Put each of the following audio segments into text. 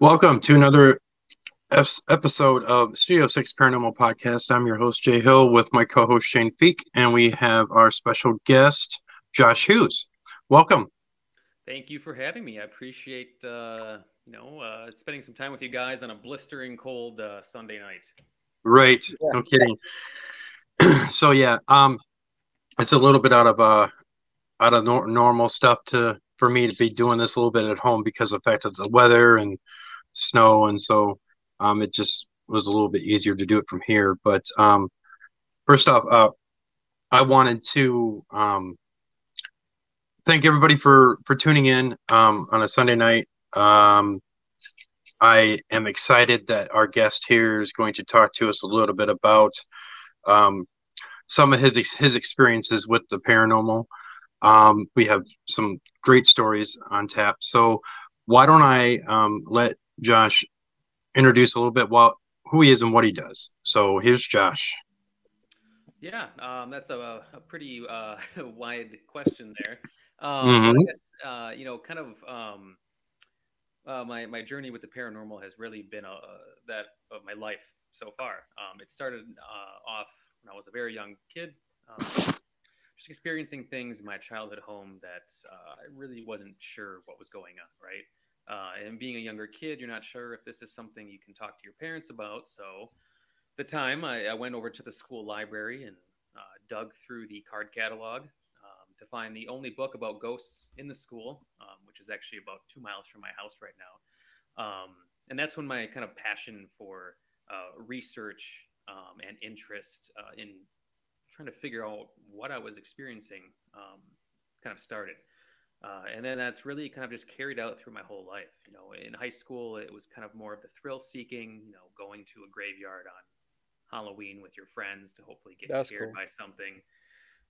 Welcome to another episode of Studio Six Paranormal Podcast. I'm your host Jay Hill with my co-host Shane Feek, and we have our special guest Josh Hughes. Welcome. Thank you for having me. I appreciate uh, you know uh, spending some time with you guys on a blistering cold uh, Sunday night. Right. Yeah. No kidding. so yeah, um, it's a little bit out of uh out of nor- normal stuff to for me to be doing this a little bit at home because of the fact of the weather and snow, and so um, it just was a little bit easier to do it from here. But um, first off, uh, I wanted to um, thank everybody for for tuning in um, on a Sunday night. Um, I am excited that our guest here is going to talk to us a little bit about um, some of his his experiences with the paranormal. Um, we have some great stories on tap. So why don't I um, let Josh introduce a little bit what who he is and what he does. So here's Josh. Yeah, um, that's a, a pretty uh, wide question there. Um, mm-hmm. guess, uh, you know, kind of um, uh, my my journey with the paranormal has really been a, uh, that of my life so far. Um, it started uh, off when I was a very young kid, um, just experiencing things in my childhood home that uh, I really wasn't sure what was going on. Right, uh, and being a younger kid, you're not sure if this is something you can talk to your parents about. So, the time I, I went over to the school library and uh, dug through the card catalog um, to find the only book about ghosts in the school, um, which is actually about two miles from my house right now. Um, and that's when my kind of passion for uh, research um, and interest uh, in trying to figure out what I was experiencing um, kind of started. Uh, and then that's really kind of just carried out through my whole life. You know, in high school, it was kind of more of the thrill seeking, you know, going to a graveyard on Halloween with your friends to hopefully get that's scared cool. by something.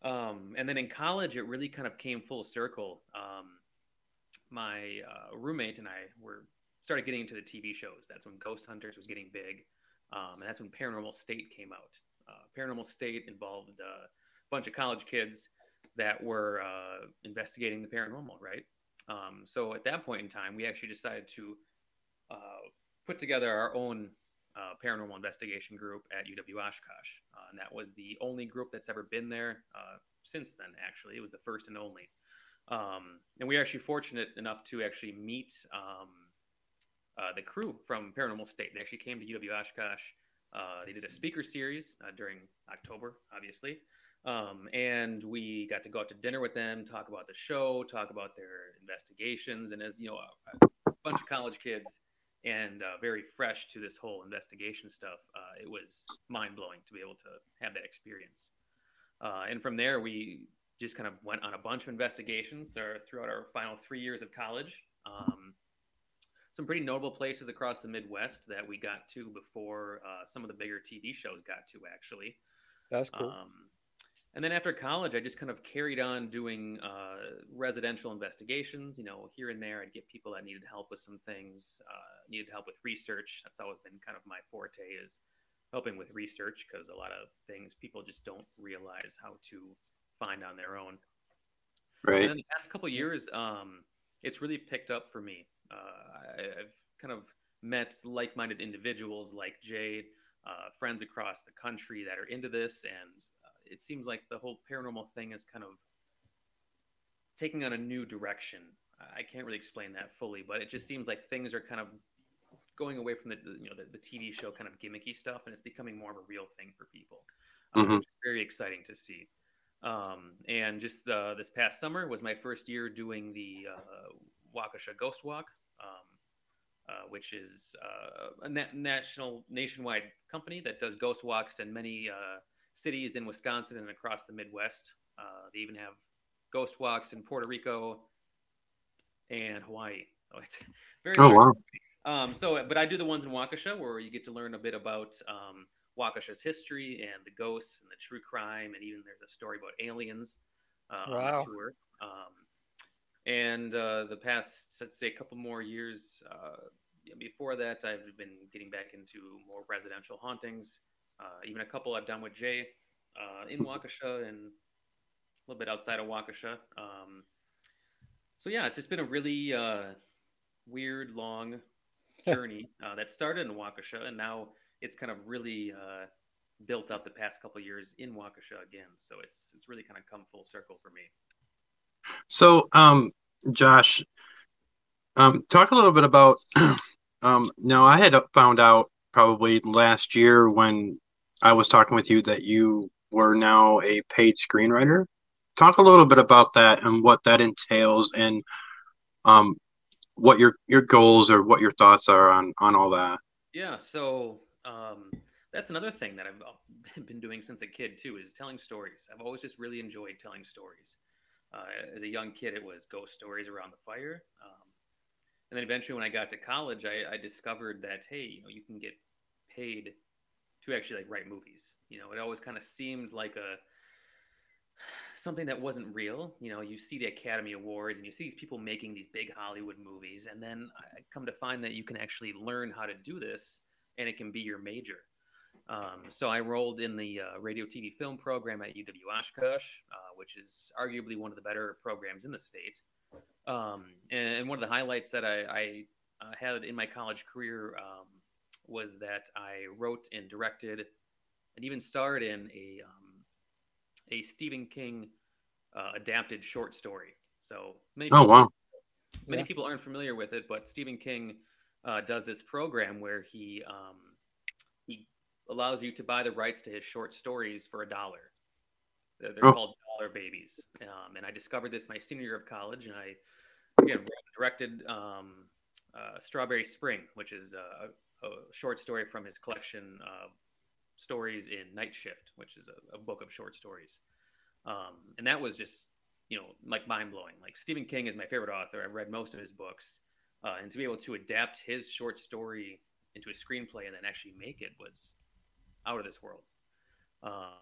Um, and then in college, it really kind of came full circle. Um, my uh, roommate and I were started getting into the TV shows. That's when Ghost Hunters was getting big, um, and that's when Paranormal State came out. Uh, Paranormal State involved a bunch of college kids that were uh, investigating the paranormal, right? Um, so at that point in time, we actually decided to uh, put together our own uh, paranormal investigation group at UW Oshkosh. Uh, and that was the only group that's ever been there uh, since then, actually. It was the first and only. Um, and we were actually fortunate enough to actually meet um, uh, the crew from Paranormal State. They actually came to UW Oshkosh. they did a speaker series during October, obviously. Um, and we got to go out to dinner with them, talk about the show, talk about their investigations. And as you know, a, a bunch of college kids and uh, very fresh to this whole investigation stuff, uh, it was mind blowing to be able to have that experience. Uh, and from there, we just kind of went on a bunch of investigations uh, throughout our final three years of college. Um, some pretty notable places across the Midwest that we got to before uh, some of the bigger TV shows got to, actually. That's cool. Um, and then after college, I just kind of carried on doing uh, residential investigations. You know, here and there, I'd get people that needed help with some things, uh, needed help with research. That's always been kind of my forte is helping with research because a lot of things people just don't realize how to find on their own. Right. And in the past couple years, um, it's really picked up for me. Uh, I, have kind of met like-minded individuals like Jade, uh, friends across the country that are into this, and it seems like the whole paranormal thing is kind of taking on a new direction. I can't really explain that fully, but it just seems like things are kind of going away from the you know the, the TV show kind of gimmicky stuff, and it's becoming more of a real thing for people, um, mm-hmm. which is very exciting to see. Um, and just uh, this past summer was my first year doing the uh, Waukesha Ghost Walk, um, uh, which is uh, a na- national nationwide company that does ghost walks and many uh, cities in Wisconsin and across the Midwest. Uh, they even have ghost walks in Puerto Rico and Hawaii. Oh, it's very oh, wow. Um, so, but I do the ones in Waukesha where you get to learn a bit about um, Waukesha's history and the ghosts and the true crime, and even there's a story about aliens uh, wow. on the tour. Um, and uh, the past, let's say, a couple more years uh, before that, I've been getting back into more residential hauntings uh, even a couple I've done with Jay uh, in Waukesha and a little bit outside of Waukesha. Um, so yeah, it's just been a really uh, weird, long journey uh, that started in Waukesha, and now it's kind of really uh, built up the past couple years in Waukesha again. So it's it's really kind of come full circle for me. So, um, Josh, um, talk a little bit about. um, now, I had found out probably last year when I was talking with you that you were now a paid screenwriter. Talk a little bit about that and what that entails, and um, what your your goals or what your thoughts are on on all that. Yeah. So um, that's another thing that I've been doing since a kid too is telling stories. I've always just really enjoyed telling stories. Uh, as a young kid, it was ghost stories around the fire. Um, and then eventually, when I got to college, I, I, discovered that hey, you know, you can get paid actually like write movies. You know, it always kind of seemed like a something that wasn't real. You know, you see the Academy Awards and you see these people making these big Hollywood movies, and then I come to find that you can actually learn how to do this, and it can be your major. Um, so I enrolled in the uh, radio TV film program at UW Oshkosh, uh, which is arguably one of the better programs in the state. Um, and, and, one of the highlights that I, I uh, had in my college career um, was that I wrote and directed and even starred in a um, a Stephen King uh, adapted short story. So many oh, people, wow, many yeah. people aren't familiar with it, but Stephen King uh, does this program where he um, allows you to buy the rights to his short stories for a dollar. They're, they're oh. called dollar babies. Um, and I discovered this my senior year of college, and I again directed um, uh, Strawberry Spring, which is a, a, short story from his collection of stories in Night Shift, which is a, a book of short stories. Um, and that was just you know like mind blowing. Like Stephen King is my favorite author. I've read most of his books, uh, and to be able to adapt his short story into a screenplay and then actually make it was out of this world. Uh,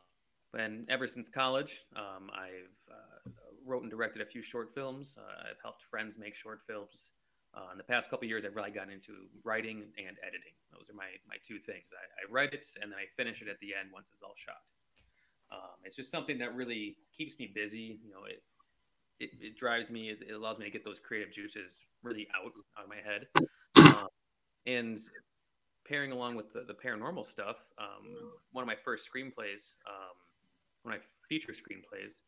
and ever since college, um, I've uh, wrote and directed a few short films. Uh, I've helped friends make short films. Uh, in the past couple years, I've really gotten into writing and editing. Those are my, my two things. I, I, write it and then I finish it at the end once it's all shot. Um, it's just something that really keeps me busy. You know, it it, it drives me. It, it, allows me to get those creative juices really out out of my head. Um, and pairing along with the, the paranormal stuff, um, one of my first screenplays, um, one of my feature screenplays,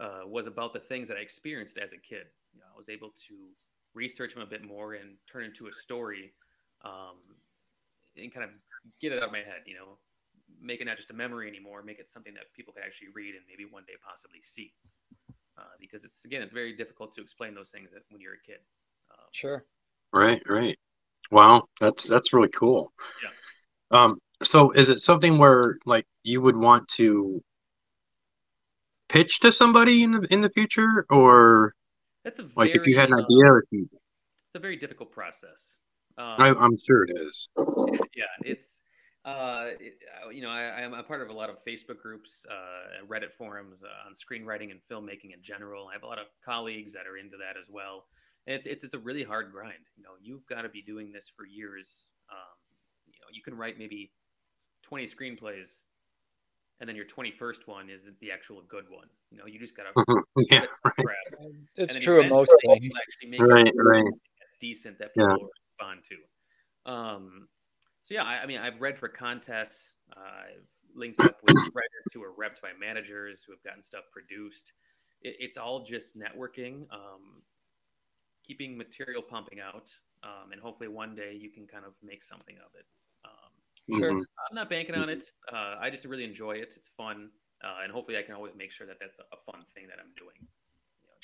uh, was about the things that I experienced as a kid. You know, I was able to research them a bit more and turn into a story, um, and kind of get it out of my head. You know, make it not just a memory anymore, make it something that people can actually read and maybe one day possibly see. Uh, because it's again, it's very difficult to explain those things when you're a kid. Um, sure. Right. Right. Wow, that's that's really cool. Yeah. Um, so is it something where like you would want to pitch to somebody in the in the future, or that's a like if you had an idea, or you... it's a very difficult process. Um, I, am sure it is. Yeah, it's uh, it, you know, I, am a part of a lot of Facebook groups, uh, Reddit forums uh, on screenwriting and filmmaking in general. I have a lot of colleagues that are into that as well And it's it's it's a really hard grind. You know, you've got to be doing this for years. Um, you know, you can write maybe twenty screenplays, and then your twenty-first one is the actual good one. You know, you just got to yeah, right. It's true of most things. right, right. That's decent that people yeah. respond to. Um, so yeah, I, I, mean, I've read for contests. Uh, I've linked up with writers who are repped by managers who have gotten stuff produced. It, it's all just networking. Um, keeping material pumping out, um, and hopefully one day you can kind of make something of it. Um, mm-hmm. I'm not banking on it. Uh, I just really enjoy it. It's fun, uh, and hopefully I can always make sure that that's a fun thing that I'm doing.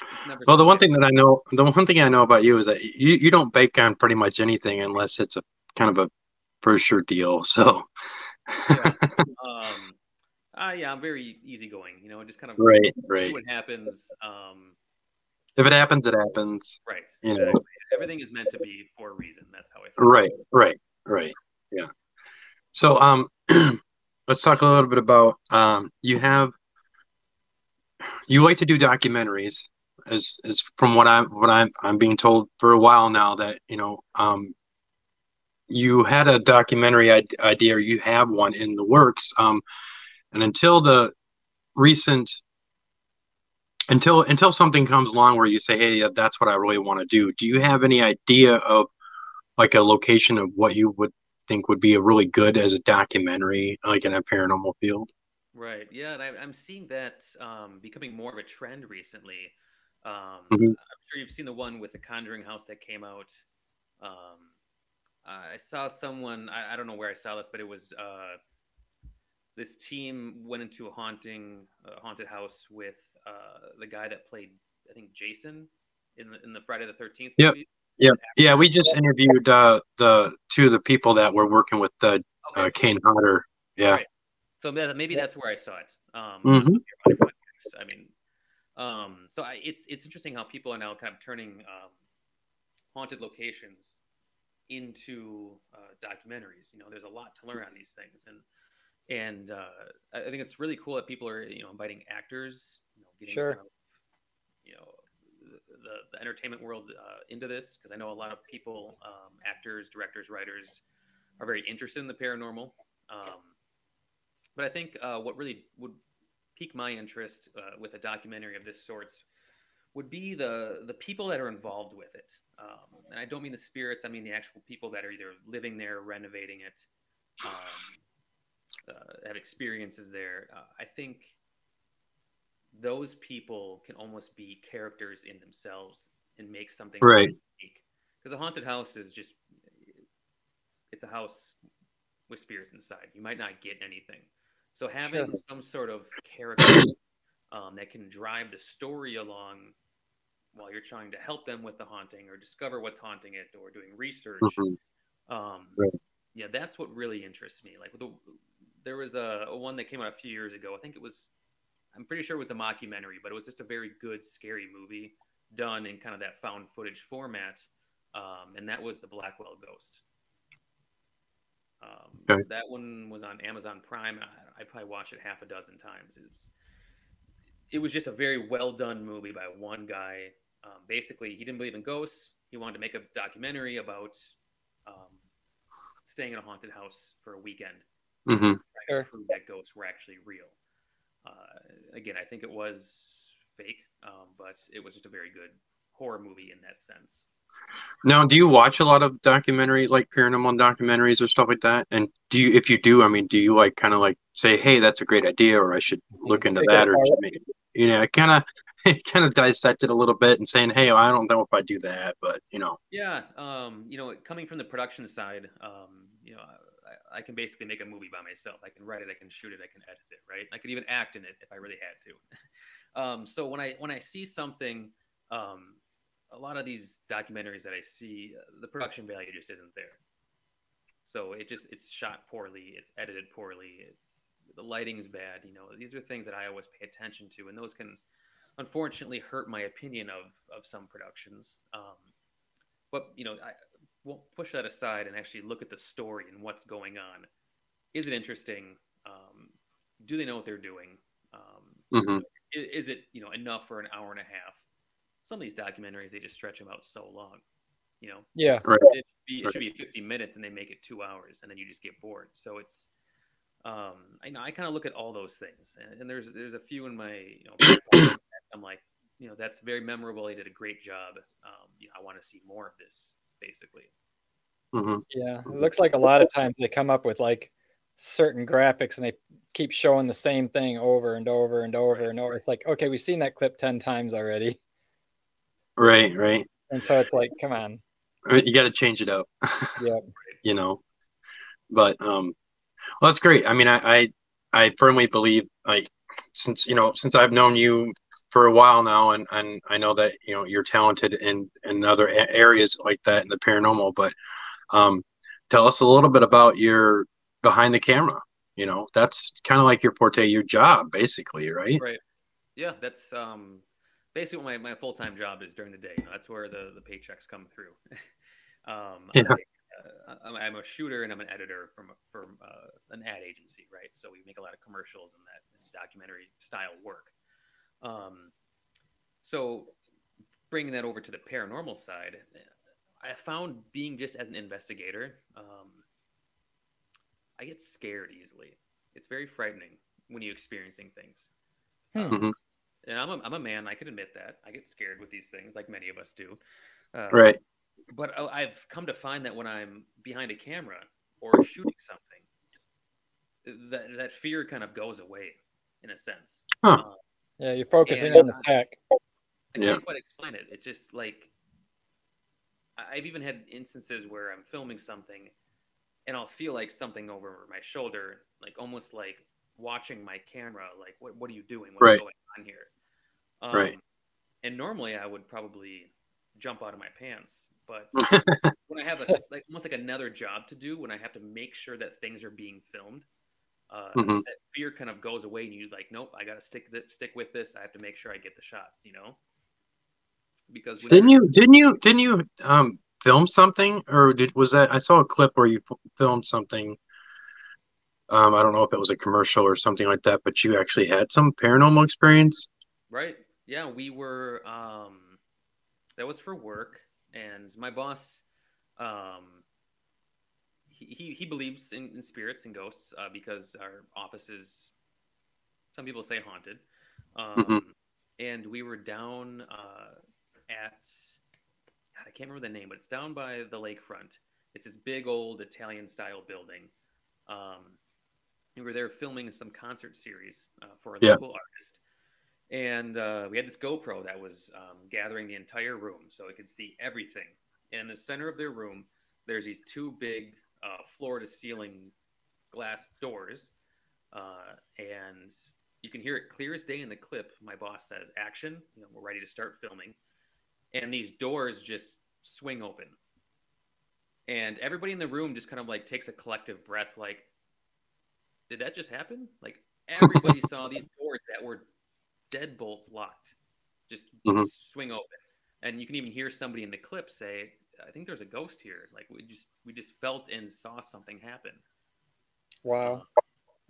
it's, it's well, the one thing that I know, the one thing I know about you is that you, you don't bake on pretty much anything unless it's a kind of a for sure deal. So. yeah. Um, uh, yeah, I'm very easygoing. You know, just kind of right, right. What happens. Um, if it happens, it happens. Right. You exactly. know. Everything is meant to be for a reason. That's how I feel. Right. Right. Right. Yeah. So um, let's talk a little bit about um, you have you like to do documentaries as as from what I'm what I'm I'm being told for a while now that you know um you had a documentary idea or you have one in the works um and until the recent until until something comes along where you say, "Hey, that's what I really want to do." Do you have any idea of like a location of what you would think would be a really good as a documentary, like in a paranormal field. Right. Yeah, and I, am seeing that um, becoming more of a trend recently. Um, Mhm. I'm sure you've seen the one with the Conjuring house that came out. Um, I saw someone. I, I don't know where I saw this, but it was uh, this team went into a haunting, uh, haunted house with uh, the guy that played, I think, Jason in the in the Friday the Thirteenth Yep. movies. Yeah, yeah. We just interviewed uh, the two of the people that were working with the Okay. uh, Kane Hodder. Yeah. Right. So maybe that's where I saw it. Um, Mhm. on the context. I mean, um, so I, it's it's interesting how people are now kind of turning um, haunted locations into uh, documentaries. You know, there's a lot to learn on these things, and and uh, I I think it's really cool that people are you know inviting actors, you know, getting Sure. kind of, you know the, the entertainment world uh, into this because I know a lot of people, um, actors, directors, writers, are very interested in the paranormal. Um, but I think uh, what really would pique my interest uh, with a documentary of this sorts would be the the people that are involved with it. Um, and I don't mean the spirits; I mean the actual people that are either living there, renovating it, um, uh, have experiences there. Uh, I think those people can almost be characters in themselves and make something Right. unique. Because a haunted house is just it's a house with spirits inside. You might not get anything. So having Sure. some sort of character um, that can drive the story along while you're trying to help them with the haunting or discover what's haunting it or doing research. Mhm. Um, Right. Yeah, that's what really interests me. Like the, there was a, a one that came out a few years ago. I think it was, I'm pretty sure it was a mockumentary, but it was just a very good scary movie done in kind of that found footage format, um, and that was the Blackwell Ghost. Um, Okay. That one was on Amazon Prime. I, I probably watched it half a dozen times. It's it was just a very well done movie by one guy. Um, basically, he didn't believe in ghosts. He wanted to make a documentary about um, staying in a haunted house for a weekend, Mhm. Sure. to prove that ghosts were actually real. Uh, again, I think it was fake, um, but it was just a very good horror movie in that sense. Now, do you watch a lot of documentary, like paranormal documentaries or stuff like that? And do you, if you do, I mean, do you like kind of like say, "Hey, that's a great idea," or "I should look into that," or make, you know, kind of, kind of dissect it a little bit and saying, "Hey, I don't know if I do that," but you know, Yeah, um, you know, coming from the production side, um, you know, I, can basically make a movie by myself. I can write it, I can shoot it, I can edit it, right? I could even act in it if I really had to. um, so when I when I see something, um, a lot of these documentaries that I see, uh, the production value just isn't there. So it just it's shot poorly, it's edited poorly, it's the lighting's bad. You know, these are things that I always pay attention to, and those can unfortunately hurt my opinion of of some productions. Um, but you know, I won't push that aside and actually look at the story and what's going on. Is it interesting? Um, do they know what they're doing? Um, Mhm. i- is, it you know enough for an hour and a half? Some of these documentaries they just stretch them out so long. You know, Yeah. right, it should, be, it should be 50 minutes and they make it two hours and then you just get bored. So it's, um, I know I kind of look at all those things and, and there's there's a few in my you know I'm like you know that's very memorable. He did a great job. Um, you know, I want to see more of this basically. Mhm. Yeah. It looks like a lot of times they come up with like certain graphics and they keep showing the same thing over and over and over Right, and over. It's like, okay, we've seen that clip 10 times already. right, right. And so it's like, come on. You got to change it up. Yeah. you know but um well that's great i mean i i, I firmly believe like since you know since i've known you for a while now and and i know that you know you're talented in in other a- areas like that in the paranormal but um tell us a little bit about your behind the camera you know that's kind of like your forte your job basically right Right. Yeah, that's um, basically what my, my full time job is during the day. That's where the, the paychecks come through. um, Yeah. I, uh, I'm, I'm a shooter and I'm an editor from from uh, an ad agency, right? So we make a lot of commercials and that documentary style work. Um, so bringing that over to the paranormal side, I found being just as an investigator, um, I get scared easily. It's very frightening when you're experiencing things. Hmm. Um, Mhm. and I'm a, I'm a man. I can admit that I get scared with these things, like many of us do. Uh, right but I've come to find that when I'm behind a camera or shooting something, that that fear kind of goes away in a sense. Huh. Uh, Yeah, you're focusing And- on the tech. I can't quite explain it. It's just like I- I've even had instances where I'm filming something and I'll feel like something over my shoulder, like almost like watching my camera, like what what are you doing? What's Right. going on here? Um, Right. And normally I would probably jump out of my pants, but when I have a like almost like another job to do, when I have to make sure that things are being filmed, uh, Mhm. that fear kind of goes away, and you like, nope, I got to stick th- stick with this. I have to make sure I get the shots, you know. Because Didn't you? Didn't you? Didn't you um film something, or did was that? I saw a clip where you f- filmed something. Um, I don't know if it was a commercial or something like that, but you actually had some paranormal experience. Right. Yeah, we were um that was for work and my boss um he he, believes in, in spirits and ghosts uh, because our office is some people say haunted. Um Mhm. and we were down uh at God, I can't remember the name, but it's down by the lakefront. It's this big old Italian style building. Um we were there filming some concert series uh, for a Yeah. local artist and uh, we had this GoPro that was um, gathering the entire room, so it could see everything. And in the center of their room, there's these two big uh, floor-to-ceiling glass doors, uh, and you can hear it clear as day in the clip. My boss says, "Action! You know, we're ready to start filming," and these doors just swing open, and everybody in the room just kind of like takes a collective breath, like, "Did that just happen?" Like everybody saw these doors that were deadbolt locked, just Mhm. swing open, and you can even hear somebody in the clip say, "I think there's a ghost here." Like we just we just felt and saw something happen. Wow,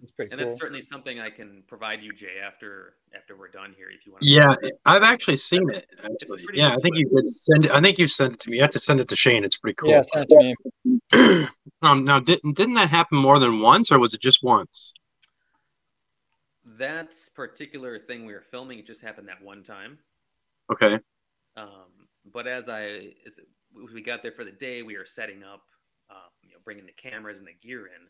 that's pretty And cool. that's certainly something I can provide you, Jay, after after we're done here, if you want. Yeah, I've actually seen it. a Actually, yeah, good I think you did send it. I think you sent it to me. You have to send it to Shane. It's pretty cool. Yeah, send it to me. um, now, didn't didn't that happen more than once, or was it just once? That particular thing we were filming, it just happened that one time. Okay. Um, but as I as we got there for the day, we were setting up, um, you know, bringing the cameras and the gear in.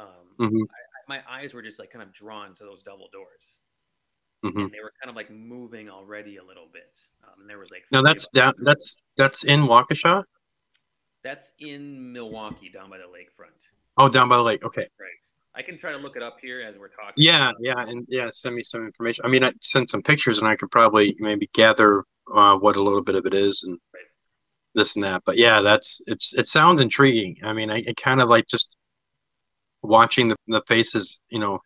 Um, Mhm. I, my eyes were just like kind of drawn to those double doors, hmm and they were kind of like moving already a little bit. Um, and there was like Now that's down. That's that's in Waukesha. that's in Milwaukee, down by the lakefront. Oh, down by the lake. Okay. Right. I can try to look it up here as we're talking. Yeah, yeah, and yeah. Send me some information. I mean, I sent some pictures, and I could probably maybe gather uh, what a little bit of it is, and. This and that. But yeah, that's it's. It sounds intriguing. I mean, I it kind of like just watching the the faces. You know,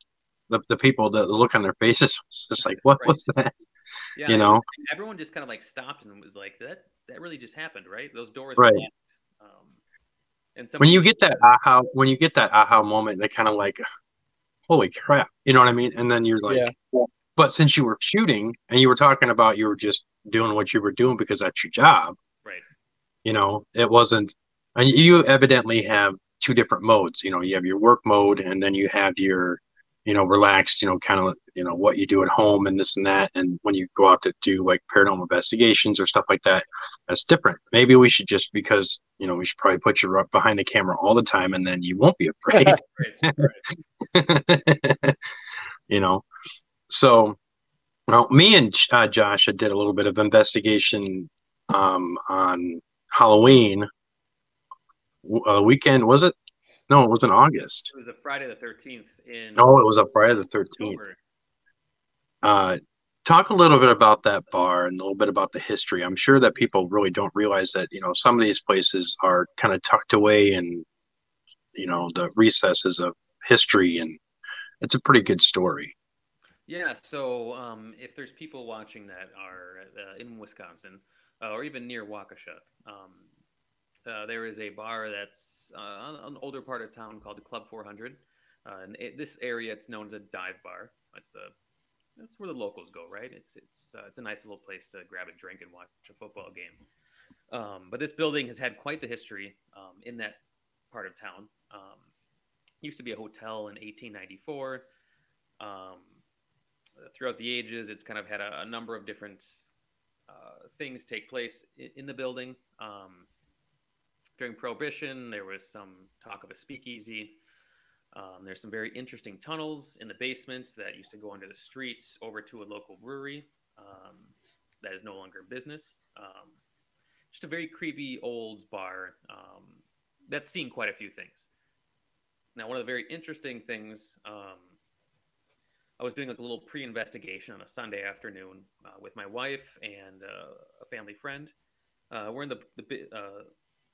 the the people, the, the look on their faces. It's just like, what Right. was that? Yeah, you know? everyone just kind of like stopped and was like, "That that really just happened, right? Those doors Right. were. Um, and When you get that aha, when you get that aha moment, they kind of like, holy crap, you know what I mean? And then you're like, Yeah. but since you were shooting and you were talking about you were just doing what you were doing because that's your job, you know, it wasn't, and you evidently have two different modes. You know, you have your work mode and then you have your, you know, relaxed, you know, kind of, you know, what you do at home and this and that. And when you go out to do like paranormal investigations or stuff like that, that's different. Maybe we should just, because, you know, we should probably put you up behind the camera all the time and then you won't be afraid. you know so well me and uh, josh did a little bit of investigation um, on halloween uh, weekend was it? No it was in august. It was a Friday the thirteenth in oh it was a friday the 13th uh, talk a little bit about that bar and a little bit about the history. I'm sure that people really don't realize that you know some of these places are kind of tucked away in you know the recesses of history and it's a pretty good story. Yeah, so um, if there's people watching that are uh, in Wisconsin uh, or even near Waukesha, um, uh, there is a bar that's uh, an older part of town called Club 400. Uh, and it, this area, it's known as a dive bar. That's a that's where the locals go, right? It's it's uh, it's a nice little place to grab a drink and watch a football game. Um, but this building has had quite the history um, in that part of town. Um, used to be a hotel in 1894. Um, throughout the ages, it's kind of had a, a number of different things take place in, the building. Um, during Prohibition, there was some talk of a speakeasy. Um, there's some very interesting tunnels in the basement that used to go under the streets over to a local brewery um, that is no longer in business. Um, just a very creepy old bar um, that's seen quite a few things. Now, one of the very interesting things, um, I was doing like a little pre-investigation on a Sunday afternoon uh, with my wife and uh, a family friend. Uh, we're in the the, uh,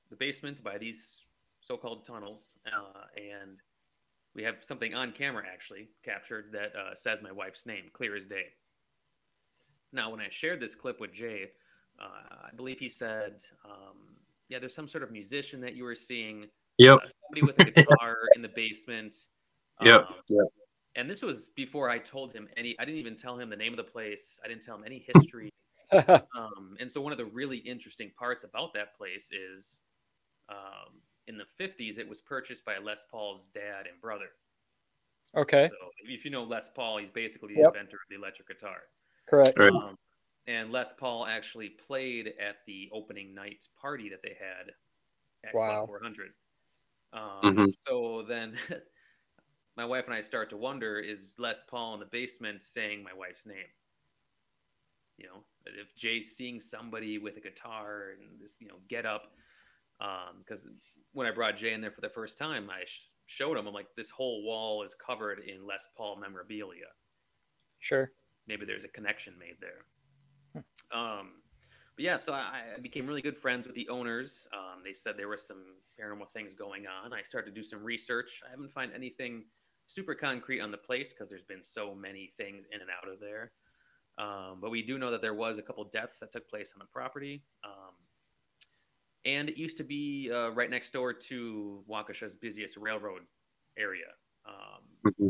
the, basement by these so-called tunnels, uh, and we have something on camera actually captured that uh, says my wife's name, clear as day. Now, when I shared this clip with Jay, I believe he said, um, "Yeah, there's some sort of musician that you were seeing." Yep. Somebody with a guitar in the basement. Yep. Um, yep. And this was before I told him any. I didn't even tell him the name of the place. I didn't tell him any history. um, and so one of the really interesting parts about that place is, um, in the '50s, it was purchased by Les Paul's dad and brother. Okay. So if you know Les Paul, he's basically the yep. inventor of the electric guitar. Correct. Right. Um, and Les Paul actually played at the opening night party that they had at wow. Club 400. Um, mm-hmm. So then my wife and I start to wonder is Les Paul in the basement saying my wife's name? You know, if Jay's seeing somebody with a guitar and this, you know, get up. Because um, when I brought Jay in there for the first time, I sh- showed him, I'm like, this whole wall is covered in Les Paul memorabilia. Sure. Maybe there's a connection made there. Hmm. Um, but yeah, so I, I, became really good friends with the owners. Um, they said there were some paranormal things going on. I started to do some research. I haven't found anything super concrete on the place because there's been so many things in and out of there. Um, but we do know that there was a couple deaths that took place on the property. Um, and it used to be uh, right next door to Waukesha's busiest railroad area. Um, mm-hmm.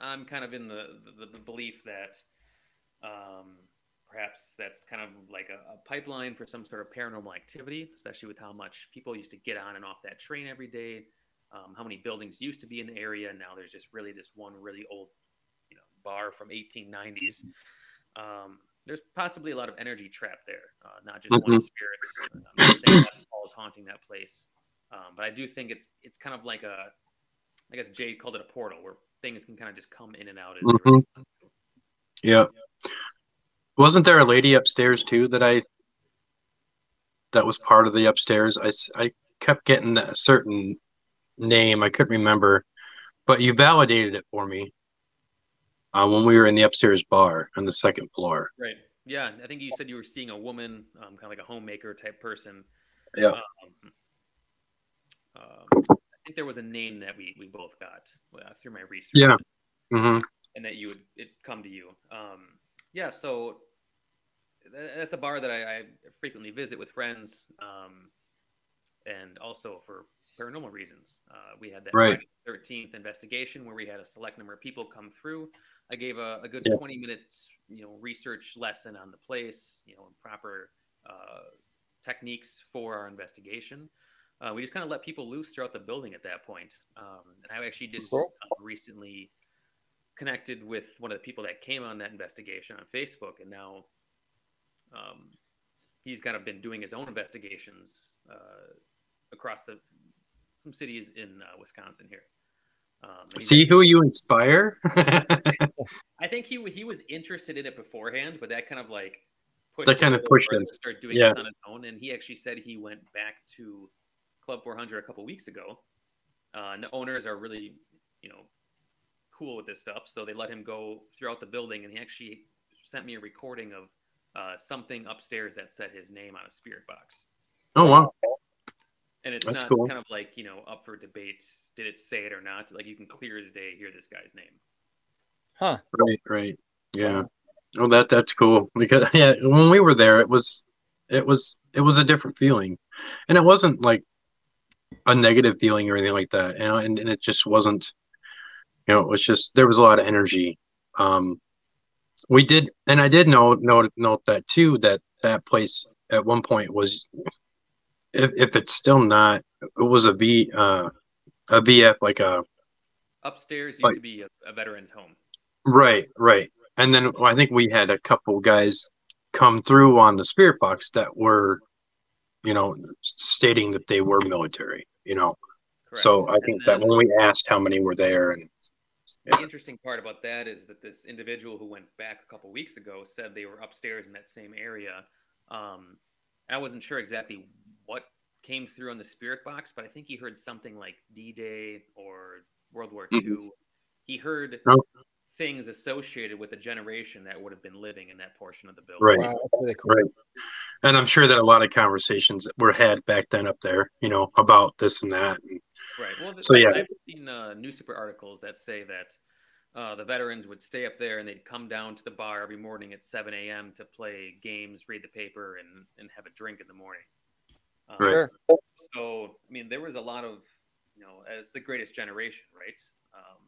I'm kind of in the, the, the belief that um, perhaps that's kind of like a, a, pipeline for some sort of paranormal activity, especially with how much people used to get on and off that train every day, um, how many buildings used to be in the area. Now there's just really this one really old, you know, bar from 1890s. Um, there's possibly a lot of energy trapped there, uh, not just mm-hmm. one spirit. I'm not saying that's Paul is haunting that place, um, but I do think it's it's kind of like a, I guess Jade called it a portal where things can kind of just come in and out. As mm-hmm. Yeah. Wasn't there a lady upstairs too that I that was part of the upstairs? I, I kept getting that certain name. I couldn't remember, but you validated it for me uh, when we were in the upstairs bar on the second floor. Right. Yeah, I think you said you were seeing a woman, um, kind of like a homemaker type person. Yeah. Um, uh, I think there was a name that we we both got uh, through my research. Yeah. Mm-hmm. And that you would it come to you. Um, yeah. So that's a bar that I, I frequently visit with friends, um, and also for paranormal reasons. Uh, we had that right. 13th investigation where we had a select number of people come through. I gave a, a good yeah. 20 minutes, you know, research lesson on the place, you know, and proper uh, techniques for our investigation. Uh, we just kind of let people loose throughout the building at that point. Um, and I actually just cool. uh, recently connected with one of the people that came on that investigation on Facebook, and now um, he's kind of been doing his own investigations uh, across the some cities in uh, Wisconsin here. Um, See who you inspire. I think he he was interested in it beforehand, but that kind of like pushed that kind of pushed him to start doing yeah. this on his own. And he actually said he went back to Club 400 a couple weeks ago. Uh, and the owners are really, you know, cool with this stuff, so they let him go throughout the building. And he actually sent me a recording of uh, something upstairs that said his name on a spirit box. Oh wow! And it's That's not cool. kind of like you know up for debate. Did it say it or not? Like you can clear as day hear this guy's name. Huh? Right. Right. Yeah. Oh, that that's cool because yeah, when we were there, it was it was it was a different feeling, and it wasn't like a negative feeling or anything like that. You know, and, and it just wasn't. You know, it was just there was a lot of energy. Um, we did, and I did note note note that too. That that place at one point was, if, if it's still not, it was a V uh, a VF like a upstairs used like, to be a, a veteran's home. Right, right. And then I think we had a couple guys come through on the spirit box that were you know, stating that they were military. You know, Correct. so I think then, that when we asked how many were there, and yeah. the interesting part about that is that this individual who went back a couple weeks ago said they were upstairs in that same area. Um, I wasn't sure exactly came through on the spirit box, but I think he heard something like D Day or World War II. Mm-hmm. He heard oh. things associated with the generation that would have been living in that portion of the building. Right. Wow, really cool. Right. And I'm sure that a lot of conversations were had back then up there, you know, about this and that. And right. Well, so, yeah. I've seen uh, newspaper articles that say that uh, the veterans would stay up there and they'd come down to the bar every morning at 7 a.m. to play games, read the paper, and, and have a drink in the morning. Um, right. So, I mean, there was a lot of, you know, as the greatest generation, right? Um,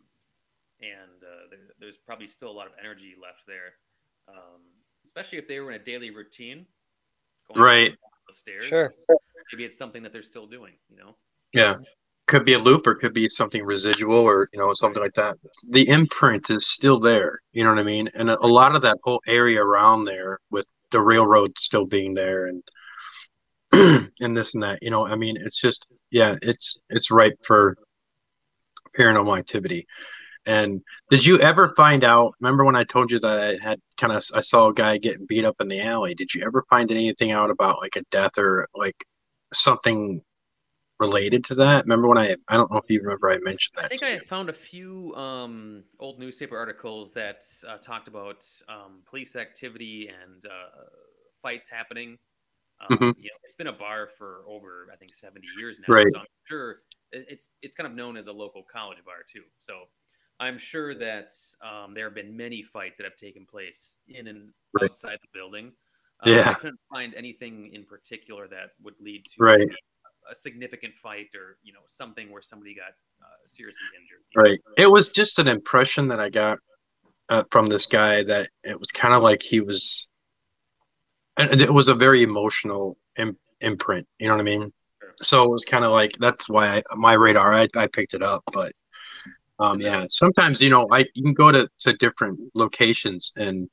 and uh, there, there's probably still a lot of energy left there, um, especially if they were in a daily routine. right. Stairs. Sure. Maybe it's something that they're still doing, you know? Yeah. Could be a loop or could be something residual or, you know, something like that. The imprint is still there. You know what I mean? And a, a lot of that whole area around there with the railroad still being there and, and this and that. You know, I mean, it's just yeah, it's it's ripe for paranormal activity. And did you ever find out? Remember when I told you that I had kind of I saw a guy getting beat up in the alley? Did you ever find anything out about like a death or like something related to that? Remember when I I don't know if you remember I mentioned that. I think I found a few um, old newspaper articles that uh, talked about um, police activity and uh, fights happening um, mm-hmm. you know, it's been a bar for over I think 70 years now. Right. So I'm sure it's it's kind of known as a local college bar too. So I'm sure that um, there have been many fights that have taken place in and right. outside the building. Um, yeah. I couldn't find anything in particular that would lead to right. a, a, significant fight or you know something where somebody got uh, seriously injured. Right. Know? It was just an impression that I got uh, from this guy that it was kind of like he was and it was a very emotional Im- imprint. You know what I mean? So it was kind of like that's why I, my radar I, I picked it up. But um, yeah, sometimes you know I you can go to, to different locations and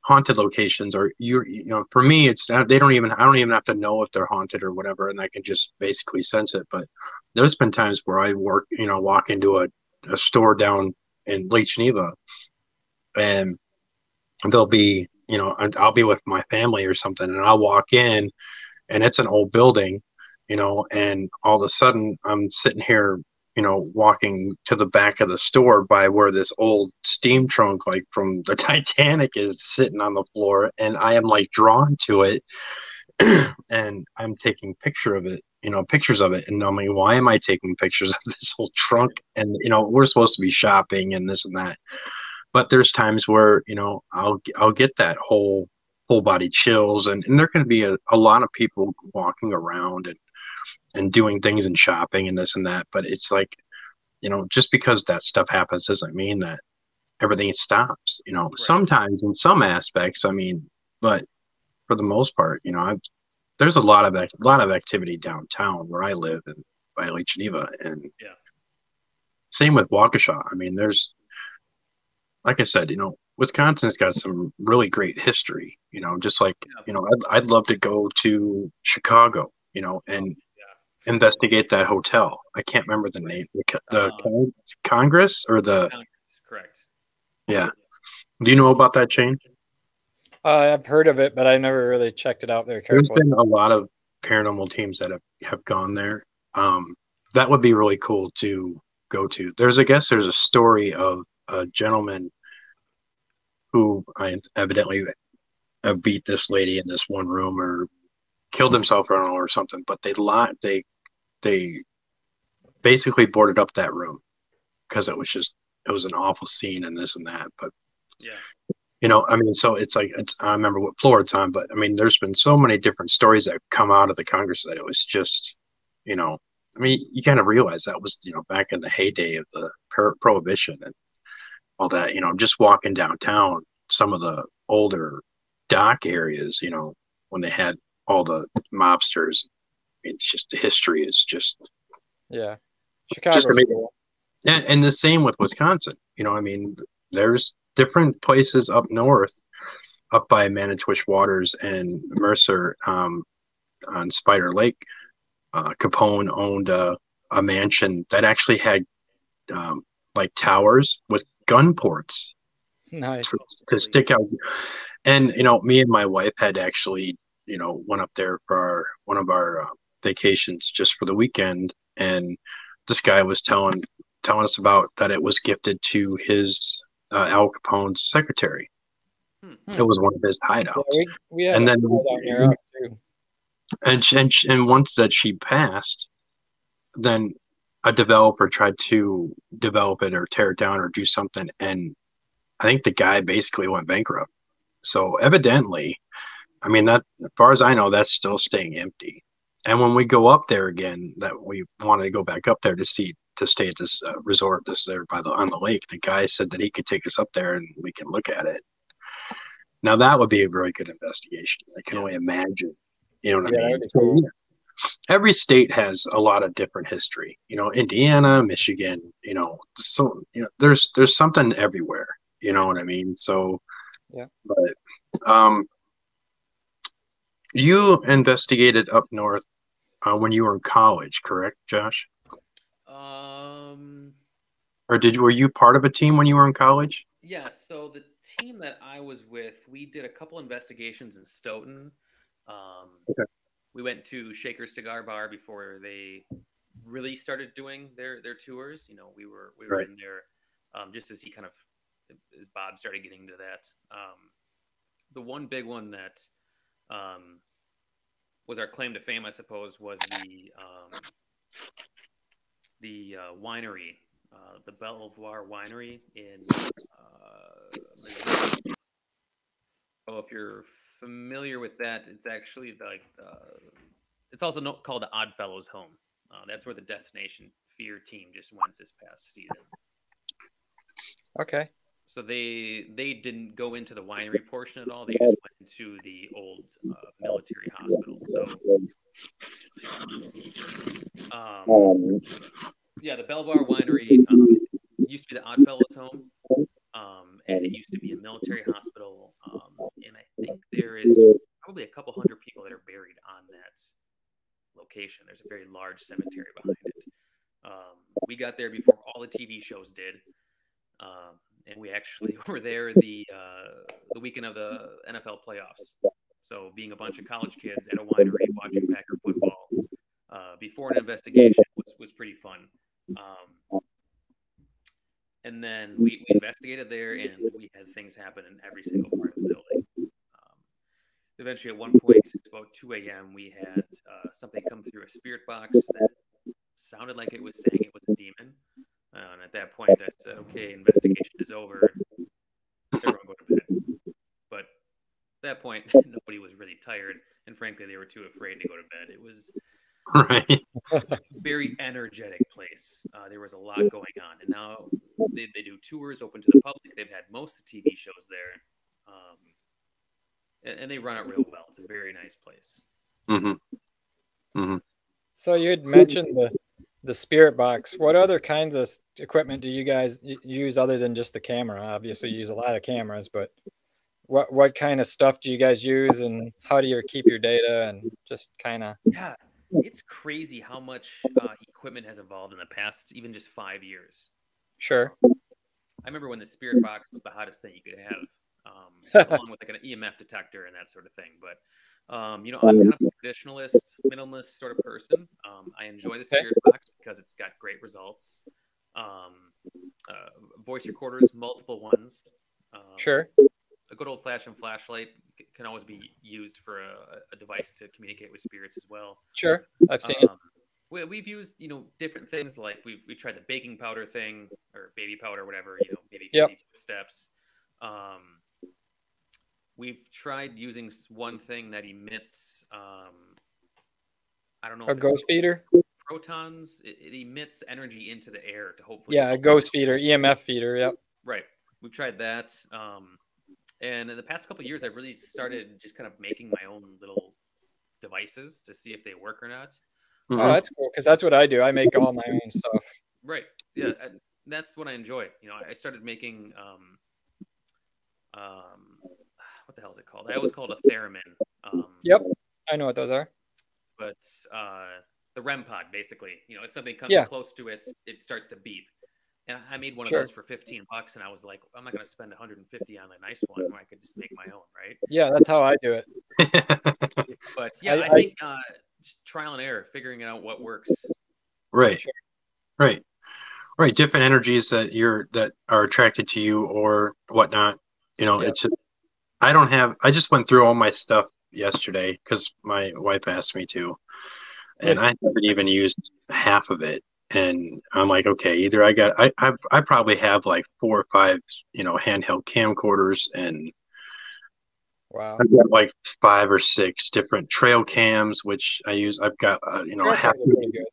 haunted locations, or you you know for me it's they don't even I don't even have to know if they're haunted or whatever, and I can just basically sense it. But there's been times where I work you know walk into a, a store down in Lake Geneva, and there'll be you know, I'll be with my family or something, and I'll walk in, and it's an old building, you know, and all of a sudden I'm sitting here, you know, walking to the back of the store by where this old steam trunk, like from the Titanic, is sitting on the floor, and I am like drawn to it, and I'm taking picture of it, you know, pictures of it, and I'm like, why am I taking pictures of this old trunk? And you know, we're supposed to be shopping and this and that but there's times where you know I'll I'll get that whole whole body chills, and, and there can be a, a lot of people walking around and and doing things and shopping and this and that. But it's like you know just because that stuff happens doesn't mean that everything stops. You know, right. sometimes in some aspects, I mean, but for the most part, you know, I've there's a lot of a lot of activity downtown where I live in by Lake Geneva, and yeah. same with Waukesha. I mean, there's like I said, you know, Wisconsin's got some really great history. You know, just like you know, I'd I'd love to go to Chicago. You know, and yeah. investigate that hotel. I can't remember the name. The, the uh, Congress or the Congress, correct. Yeah. Do you know about that chain? Uh, I've heard of it, but I never really checked it out there carefully. There's been a lot of paranormal teams that have, have gone there. Um, that would be really cool to go to. There's, I guess, there's a story of a gentleman who I evidently uh, beat this lady in this one room or killed himself, I or something. But they lot they they basically boarded up that room because it was just it was an awful scene and this and that. But yeah, you know, I mean, so it's like it's I remember what floor it's on, but I mean, there's been so many different stories that come out of the Congress that it was just, you know, I mean, you kind of realize that was you know back in the heyday of the prohibition and all that, you know, just walking downtown, some of the older dock areas, you know, when they had all the mobsters, it's just the history is just yeah, Chicago. And, and the same with Wisconsin. You know, I mean, there's different places up north, up by Manitowish Waters and Mercer, um, on Spider Lake, uh, Capone owned a, a mansion that actually had um, like towers with gun ports Nice. to, to stick out. And you know, me and my wife had actually, you know, went up there for our, one of our uh, vacations just for the weekend, and this guy was telling telling us about that it was gifted to his uh, Al Capone's secretary. Hmm. It was one of his hideouts. Yeah, we, we And then- hideout near us, too. and and, she, and once that she passed, then a developer tried to develop it or tear it down or do something, and I think the guy basically went bankrupt. So evidently, I mean that as far as I know, that's still staying empty. And when we go up there again, that we wanted to go back up there to see to stay at this uh, resort this there by the on the lake. The guy said that he could take us up there and we can look at it. Now that would be a very good investigation. I can only imagine. You know what Yeah, I mean? So, cool. Yeah. Every state has a lot of different history. You know, Indiana, Michigan. You know, so you know, there's there's something everywhere. You know what I mean? So, Yeah. But um, you investigated up north uh, when you were in college, correct, Josh? Um, Or did you were you part of a team when you were in college? yeah. So the team that I was with, we did a couple investigations in Stoughton. Um, Okay. We went to Shaker Cigar Bar before they really started doing their their tours. You know, we were we were Right. in there um, just as he kind of as Bob started getting into that. Um, the one big one that um, was our claim to fame, I suppose, was the um, the uh, winery, uh, the Belvoir Winery in uh, Missouri. Oh, if you're familiar with that, it's actually like uh, it's also no, called the Odd Fellows Home. Uh, that's where the Destination Fear team just went this past season. Okay. So they they didn't go into the winery portion at all. They just went into the old uh, military hospital. So um, yeah, the Belvoir Winery um, used to be the Oddfellows home, um, and it used to be a military hospital. Um, and I think there is probably a couple hundred people that are buried on that location. There's a very large cemetery behind it. Um, we got there before all the TV shows did, um, and we actually were there the uh, the weekend of the NFL playoffs. So being a bunch of college kids at a winery watching Packer football uh, before an investigation was, was pretty fun. Um, and then we, we investigated there, and we had things happen in every single part of the building. Um, eventually, at one point, it was about 2 a.m., we had uh, something come through a spirit box that sounded like it was saying it was a demon. Uh, and at that point, I said, okay, investigation is over. Everyone go to bed. But at that point, nobody was really tired. And frankly, they were too afraid to go to bed. It was Right. very energetic place. Uh, there was a lot going on, and now they, they do tours open to the public. They've had most of the TV shows there, um, and, and they run it real well. It's a very nice place. hmm hmm So you had mentioned the the spirit box. What other kinds of equipment do you guys use other than just the camera? Obviously, you use a lot of cameras, but what what kind of stuff do you guys use, and how do you keep your data, and just kind of Yeah, it's crazy how much uh, equipment has evolved in the past, even just five years. Sure. I remember when the spirit box was the hottest thing you could have, um, along with like an EMF detector and that sort of thing. But um, you know, I'm kind of a traditionalist, minimalist sort of person. Um, I enjoy the Okay. spirit box because it's got great results. Um, uh, voice recorders, multiple ones. Um, Sure. A good old fashioned flashlight can always be used for a, a device to communicate with spirits as well. Sure. I've seen it. We, we've used, you know, different things like we've we tried the baking powder thing or baby powder, whatever, you know, maybe Yep. footsteps. Um, we've tried using one thing that emits, um, I don't know, A ghost feeder. protons. It, it emits energy into the air to hopefully. Yeah, a ghost feeder, EMF feeder. Yep. Right. We've tried that. Um, and in the past couple of years, I've really started just kind of making my own little devices to see if they work or not. Mhm. Oh, that's cool because that's what I do. I make all my own stuff. Right. Yeah. And that's what I enjoy. You know, I started making, um, um, what the hell is it called? I always call it a theremin. Um, Yep. I know what those are. but uh, the REM pod, basically. You know, if something comes Yeah. close to it, it starts to beep. And I made one Sure. of those for 15 bucks, and I was like, I'm not going to spend 150 on a nice one where I could just make my own, right? Yeah, that's how I do it. But yeah, I- I, I- think uh, just trial and error, figuring out what works. right. Right. Right. Different energies that you're that are attracted to you or whatnot. You know, Yeah. it's I don't have I just went through all my stuff yesterday because my wife asked me to. And I haven't even used half of it. And I'm like, okay, either I got I I, I probably have like four or five, you know, handheld camcorders and Wow. I've got like five or six different trail cams, which I use. I've got, uh, you know, a half, cams are pretty good.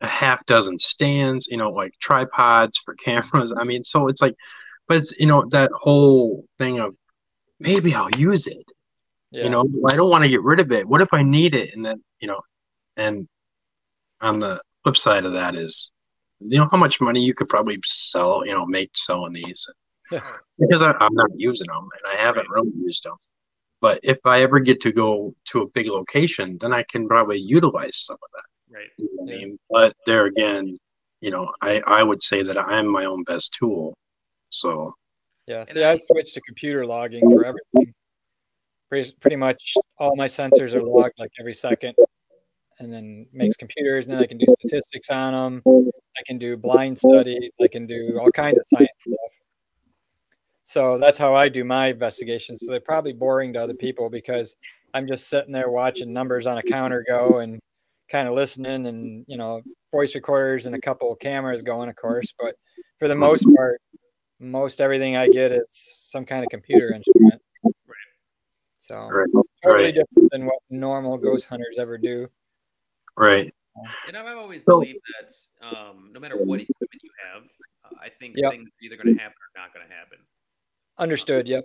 a half dozen stands, you know, like tripods for cameras. I mean, so it's like, but it's, you know, that whole thing of maybe I'll use it, Yeah. you know, I don't want to get rid of it. What if I need it? And then, you know, and on the flip side of that is, you know, how much money you could probably sell, you know, make selling these because I, I'm not using them and I haven't really used them. But if I ever get to go to a big location, then I can probably utilize some of that. Right. You know what I Yeah. mean? But there again, you know, I, I would say that I'm my own best tool. So Yeah, see, I- I switched to computer logging for everything. Pretty, pretty much all my sensors are logged like every second, and then makes computers. And then I can do statistics on them. I can do blind studies. I can do all kinds of science stuff. So that's how I do my investigations. So they're probably boring to other people because I'm just sitting there watching numbers on a counter go and kind of listening, and you know, voice recorders and a couple of cameras going, of course. But for the most part, most everything I get is some kind of computer instrument. So right, totally right, different than what normal ghost hunters ever do. right, And I've always So- believed that um, no matter what equipment you have, uh, I think Yep. things are either going to happen or not going to happen. Understood. Yep.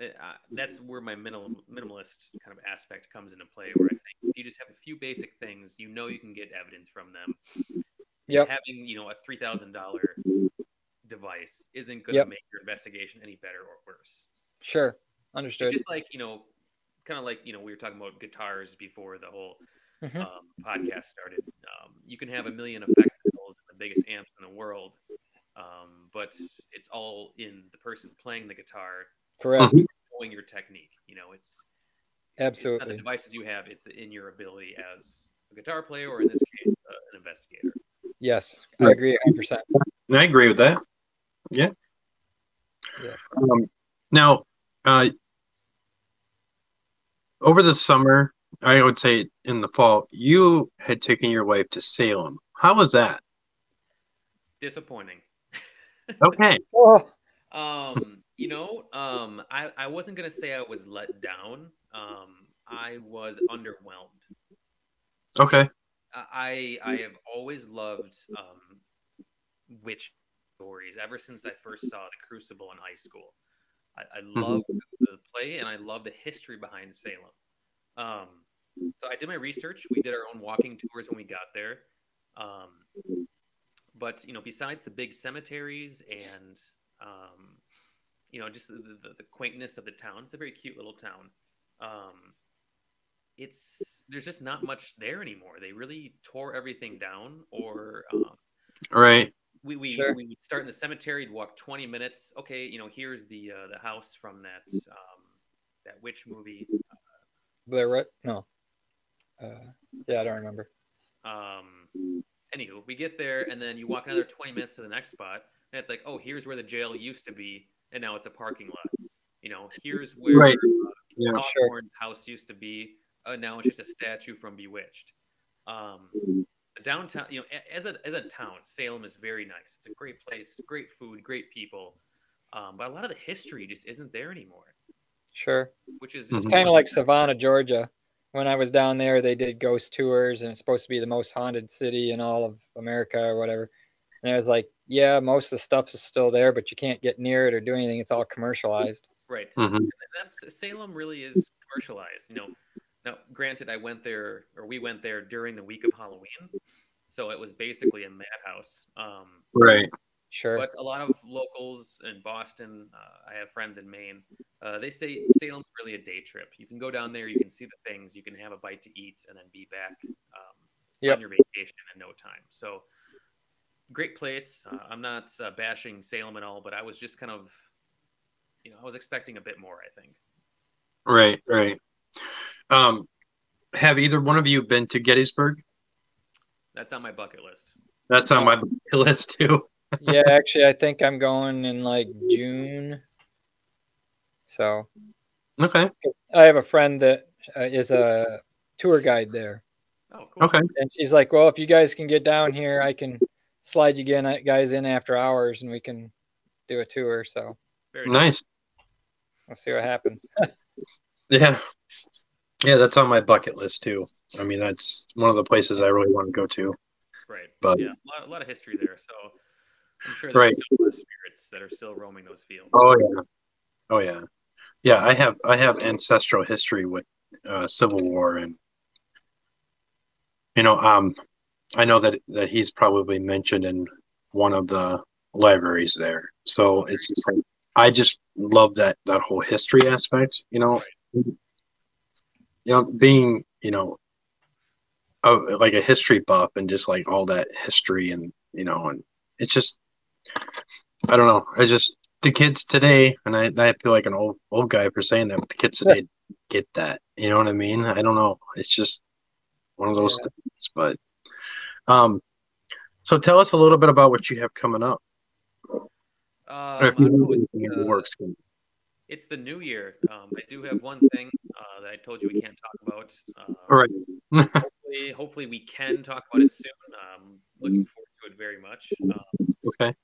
Uh, that's where my minimal, minimalist kind of aspect comes into play. Where I think if you just have a few basic things, you know you can get evidence from them. Yep. Having you know a three thousand dollar device isn't going to Yep. make your investigation any better or worse. Sure. It's Understood. just like you know, kind of like you know we were talking about guitars before the whole Mhm. um, podcast started. Um, you can have a million effect pedals and the biggest amps in the world, um, but it's all in the person playing the guitar Correct. Mhm. knowing your technique. You know, it's it's not the devices you have; it's in your ability as a guitar player, or in this case, uh, an investigator. Yes, I agree 100%. I agree with that. Yeah. Yeah. Um, now, uh, over the summer, I would say in the fall, you had taken your wife to Salem. How was that? Disappointing. Okay. Oh, Um, you know, um, I, I wasn't gonna say I was let down. Um, I was underwhelmed. Okay. I I have always loved um, witch stories ever since I first saw The Crucible in high school. I, I love the play and I love the history behind Salem. Um, so I did my research. We did our own walking tours when we got there. Um, but you know, besides the big cemeteries and um, you know, just the, the, the quaintness of the town, it's a very cute little town. Um, it's there's just not much there anymore. They really tore everything down, or um, Right. we we Sure. we start in the cemetery, walk 20 minutes. Okay, you know, here's the uh, the house from that um, that witch movie. Blair Witch? No. Uh, yeah, I don't remember. Um, anywho, we get there, and then you walk another 20 minutes to the next spot, and it's like, oh, here's where the jail used to be, and now it's a parking lot. You know, here's where Right. uh, Yeah. Sure. Hawthorne's house used to be. Uh, now it's just a statue from Bewitched. Um, downtown, you know, as a as a town, Salem is very nice. It's a great place, great food, great people. Um, but a lot of the history just isn't there anymore, Sure. which is Mhm. Kind of like Savannah, Georgia. When I was down there, they did ghost tours, and it's supposed to be the most haunted city in all of America or whatever. And I was like, yeah, most of the stuff is still there, but you can't get near it or do anything. It's all commercialized. right. hmm that's Salem really is commercialized. You know, now granted, I went there or we went there during the week of Halloween, so it was basically a madhouse. Um, Right. Sure. But a lot of locals in Boston, uh, I have friends in Maine. Uh, they say Salem's really a day trip. You can go down there, you can see the things, you can have a bite to eat, and then be back yep. on your vacation in no time. So great place. Uh, I'm not uh, bashing Salem at all, but I was just kind of, you know, I was expecting a bit more. I think. Right, right. Um, have either one of you been to Gettysburg? That's on my bucket list. That's on my bucket list too. Yeah, actually, I think I'm going in like June. So. Okay. I have a friend that uh, is a tour guide there. Oh, cool. Okay. And she's like, "Well, if you guys can get down here, I can slide you guys in after hours, and we can do a tour." So. Very nice. We'll see what happens. yeah. Yeah, that's on my bucket list too. I mean, that's one of the places I really want to go to. Right. But yeah, a lot, a lot of history there. So I'm sure there's right. still spirits that are still roaming those fields. Oh yeah. Oh yeah. Yeah, I have I have ancestral history with uh, Civil War and you know, um I know that that he's probably mentioned in one of the libraries there. So it's just like I just love that that whole history aspect, you know. Right you know, being, you know, a, like a history buff and just like all that history and, you know, and it's just, I don't know. I just, the kids today, and I, I feel like an old, old guy for saying that, but the kids today get that. You know what I mean? I don't know. It's just one of those yeah. things, but, um, so tell us a little bit about what you have coming up. Um, or if you have uh, works it's the new year. Um, I do have one thing uh, that I told you we can't talk about. Uh, All right. hopefully, hopefully, we can talk about it soon. Um, looking forward to it very much. Um, okay.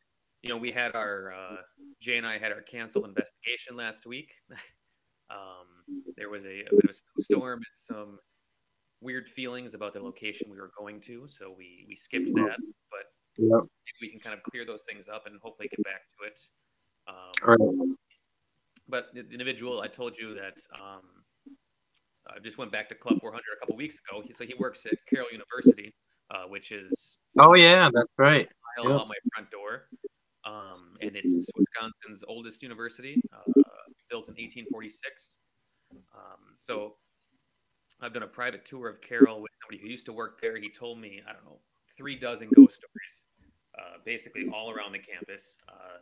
You know, we had our uh, Jay and I had our canceled investigation last week. Um, there was a, a bit of a storm and some weird feelings about the location we were going to, so we we skipped that. But yep. we can kind of clear those things up and hopefully get back to it. Um, All right but the individual I told you that um, I just went back to Club 400 a couple weeks ago. He, So he works at Carroll University, uh, which is oh yeah, that's right. Yep. out my front door, um, and it's Wisconsin's oldest university, uh, built in 1846. Um, so I've done a private tour of Carroll with somebody who used to work there. He told me I don't know three dozen ghost stories, uh, basically all around the campus. Uh,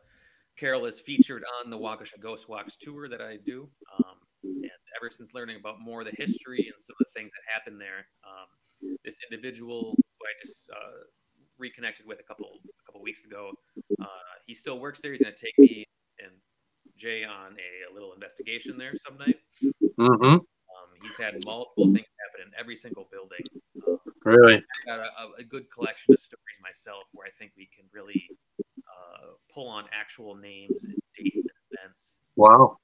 Carroll is featured on the Waukesha Ghost Walks tour that I do. Um, and ever since learning about more of the history and some of the things that happened there, um, this individual who I just uh, reconnected with a couple a couple weeks ago, uh, he still works there. He's going to take me and Jay on a, a little investigation there some night. Mm-hmm. Um, he's had multiple things happen in every single building. Um, really, I've got a, a, good collection of stories myself where I think we can really pull on actual names and dates and events. Wow.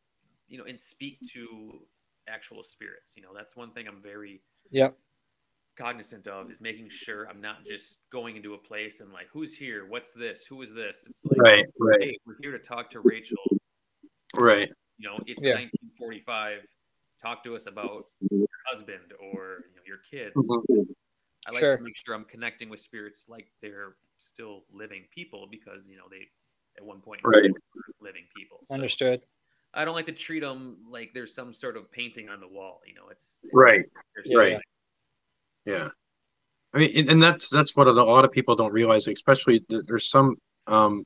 You know, and speak to actual spirits. You know, that's one thing I'm very yep cognizant of is making sure I'm not just going into a place and like, who's here? What's this? Who is this? It's like, right, right. Hey, we're here to talk to Rachel. Right. You know, it's yeah. 1945. Talk to us about your husband or you know, your kids. Mm-hmm. I like sure. to make sure I'm connecting with spirits like they're still living people because you know they at one point right. living people. So Understood. I don't like to treat them like there's some sort of painting on the wall. You know, it's right, right. Yeah, I mean, and that's that's what a lot of people don't realize. Especially there's some um,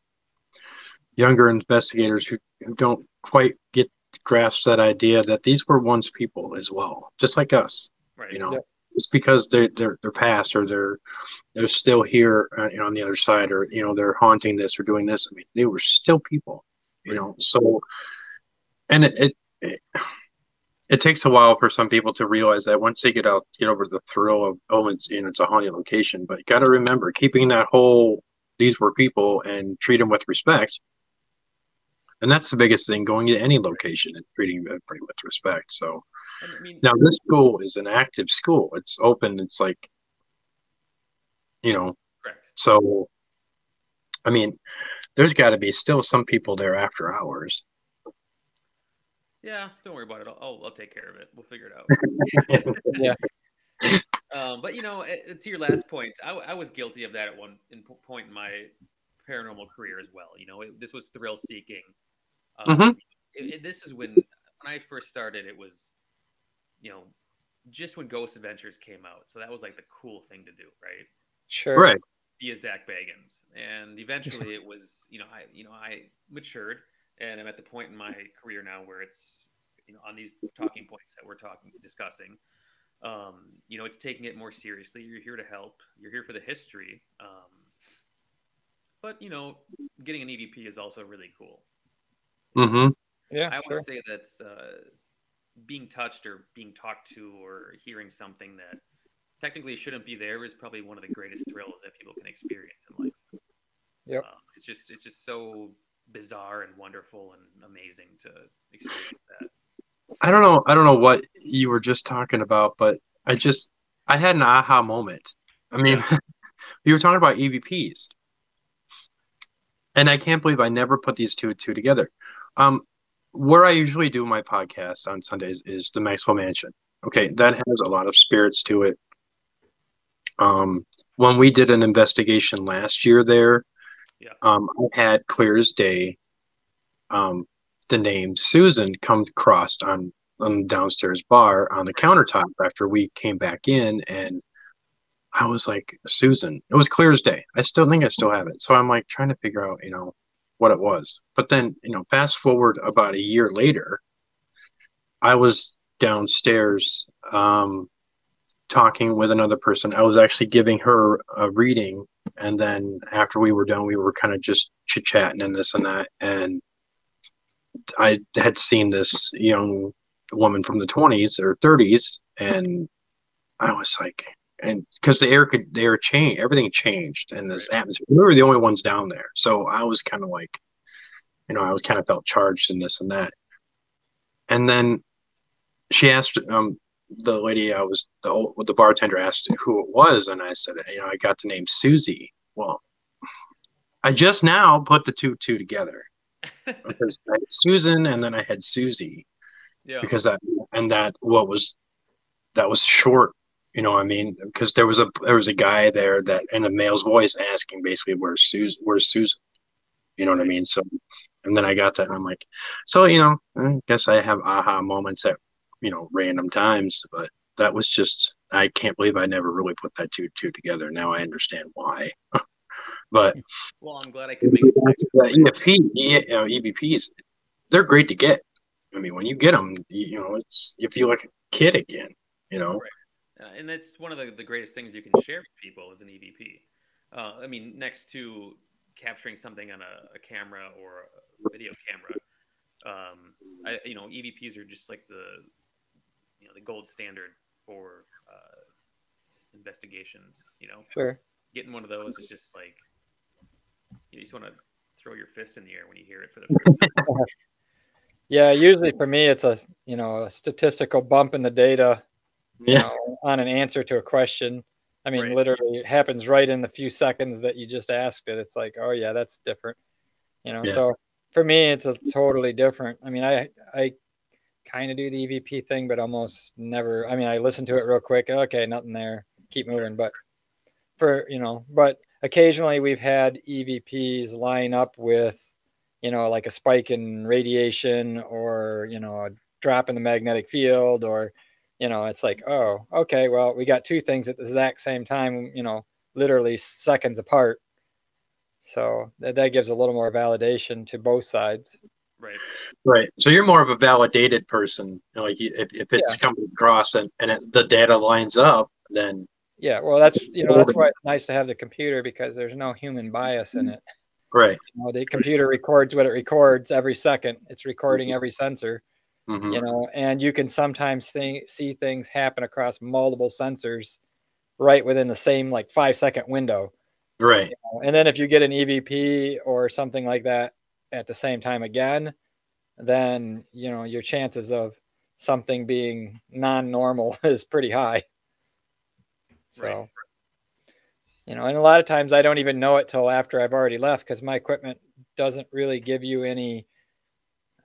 younger investigators who, who don't quite get grasp that idea that these were once people as well, just like us. Right. You know, yep just because they they're they're past or they're they're still here uh, you know, on the other side or you know they're haunting this or doing this. I mean, they were still people, you know. So, and it, it it, it takes a while for some people to realize that once they get out, get over the thrill of oh, it's you know it's a haunted location. But you got to remember keeping that whole these were people and treat them with respect and that's the biggest thing going to any location and treating everybody with respect. So I mean, now this school is an active school. It's open. It's like, you know, correct. So, I mean, there's got to be still some people there after hours. Yeah, don't worry about it. I'll, I'll take care of it. We'll figure it out. yeah. Um, but you know, to your last point, I, I was guilty of that at one in, point in my paranormal career as well. You know, it, this was thrill seeking. Um, mm-hmm. it, it, this is when when I first started. It was, you know, just when Ghost Adventures came out. So that was like the cool thing to do, right? Sure. Right. Be a Zak Bagans, and eventually it was, you know, I, you know, I matured, and I'm at the point in my career now where it's, you know, on these talking points that we're talking, discussing, um, you know, it's taking it more seriously. You're here to help. You're here for the history. Um, but you know, getting an EVP is also really cool. Mm-hmm. Yeah. I sure. would say that's uh, being touched or being talked to or hearing something that technically shouldn't be there is probably one of the greatest thrills that people can experience in life. Yep. Um, it's just it's just so bizarre and wonderful and amazing to experience that. I don't know. I don't know what you were just talking about, but I just I had an aha moment. I mean, you were talking about EVPs, and I can't believe I never put these two two together. Um, where I usually do my podcast on Sundays is the Maxwell Mansion. Okay, that has a lot of spirits to it. Um, when we did an investigation last year there, Yeah. um, I had clear as day um, the name Susan come crossed on on the downstairs bar on the countertop after we came back in, and I was like, Susan. It was clear as day. I still think I still have it. So I'm like trying to figure out, you know, what it was. But then, you know, fast forward about a year later, I was downstairs um, talking with another person. I was actually giving her a reading, and then after we were done, we were kind of just chit chatting and this and that. And I had seen this young woman from the 20s or 30s, and I was like, and because the air could, the air changed, everything changed, and this atmosphere. We were the only ones down there, so I was kind of like, you know, I was kind of felt charged in this and that. And then she asked, um, the lady I was the old, the bartender asked who it was, and I said, you know, I got the name Susie. Well, I just now put the two two together because I had Susan and then I had Susie Yeah. because that and that what was that was short you know i mean because there was a there was a guy there that in a male's voice asking basically where's susan where's susan you know what i mean so and then i got that and i'm like so you know i guess i have aha moments at you know random times but that was just i can't believe i never really put that two two together now i understand why but Well, I'm glad I could make it. the EFP, you know, EVPs, they're great to get. I mean, when you get them, you, you know, it's you feel like a kid again. You know, Uh, and that's one of the, the greatest things you can share with people is an EVP. Uh, I mean, next to capturing something on a, a camera or a video camera, um, I, you know, EVPs are just like the, you know, the gold standard for uh, investigations. You know, Sure. getting one of those is just like you just want to throw your fist in the air when you hear it for the first time. Yeah. Usually for me, it's a you know a statistical bump in the data you yeah, know, on an answer to a question. I mean, Right. literally, it happens right in the few seconds that you just asked it. It's like, oh yeah, that's different. You know, Yeah. so for me, it's a totally different. I mean, I I kind of do the EVP thing, but almost never. I mean, I listen to it real quick. Okay, nothing there. Keep moving. But for you know, but occasionally we've had EVPs line up with, you know, like a spike in radiation or you know a drop in the magnetic field or you know, it's like, oh, okay, well, we got two things at the exact same time, you know, literally seconds apart. So that, gives a little more validation to both sides. Right. right. So you're more of a validated person. You know, like if, if it's coming across and and it, the data lines up, then Yeah, well, that's you know that's why it's nice to have the computer because there's no human bias in it. right. You know, the computer records what it records every second. It's recording every sensor, hmm you know, and you can sometimes think, see things happen across multiple sensors right within the same like five second window. Right. And then if you get an EVP or something like that at the same time again, then you know your chances of something being non-normal is pretty high. So, Right. you know, and a lot of times I don't even know it till after I've already left because my equipment doesn't really give you any,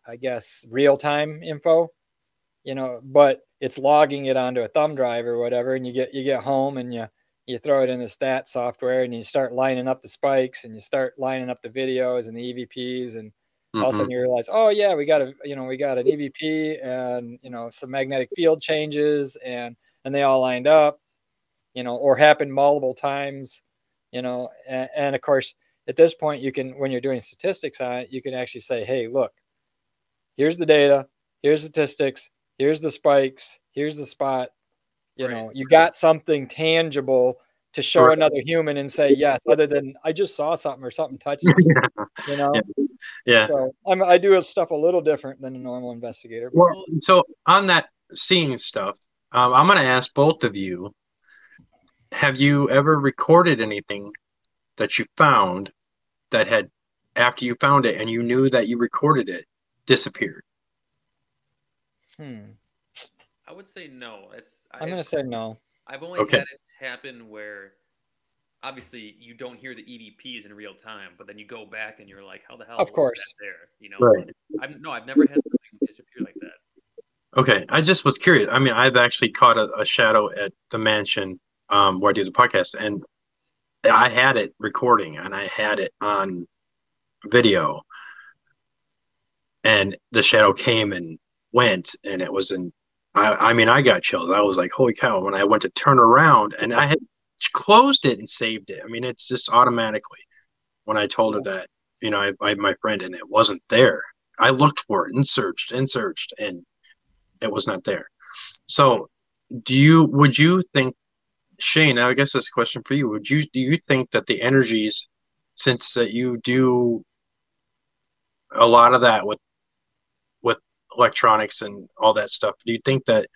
I guess, real-time info. You know, but it's logging it onto a thumb drive or whatever, and you get you get home and you you throw it in the stat software and you start lining up the spikes and you start lining up the videos and the EVPs and all of a sudden mm-hmm. you realize, oh yeah, we got a you know we got an EVP and you know some magnetic field changes and and they all lined up, you know, or happened multiple times, you know, and, and of course, at this point, you can, when you're doing statistics on it, you can actually say, hey, look, here's the data, here's statistics, here's the spikes, here's the spot. You right. know, you got something tangible to show right. another human and say yes, other than I just saw something or something touched me. you know. Yeah. yeah. So I'm, I do stuff a little different than a normal investigator. Well, so on that seeing stuff, um, I'm going to ask both of you: Have you ever recorded anything that you found that had, after you found it and you knew that you recorded it, disappeared? Hmm. I would say no. It's. I'm going to say no. I've only okay. had it happen where obviously you don't hear the EVPs in real time, but then you go back and you're like, how the hell? Of course. there, you know. Right. I've, no, I've never had something disappear like that. Okay, I just was curious. I mean, I've actually caught a, a shadow at the mansion um, where I do the podcast, and I had it recording and I had it on video, and the shadow came and went, and it was in I, I mean, I got chills. I was like, holy cow, when I went to turn around and I had closed it and saved it. I mean, it's just automatically when I told her that, you know, I, I my friend and it wasn't there. I looked for it and searched and searched and it was not there. So, do you, would you think, Shane, I guess this question for you, would you, do you think that the energies, since that you do a lot of that with electronics and all that stuff. Do you think that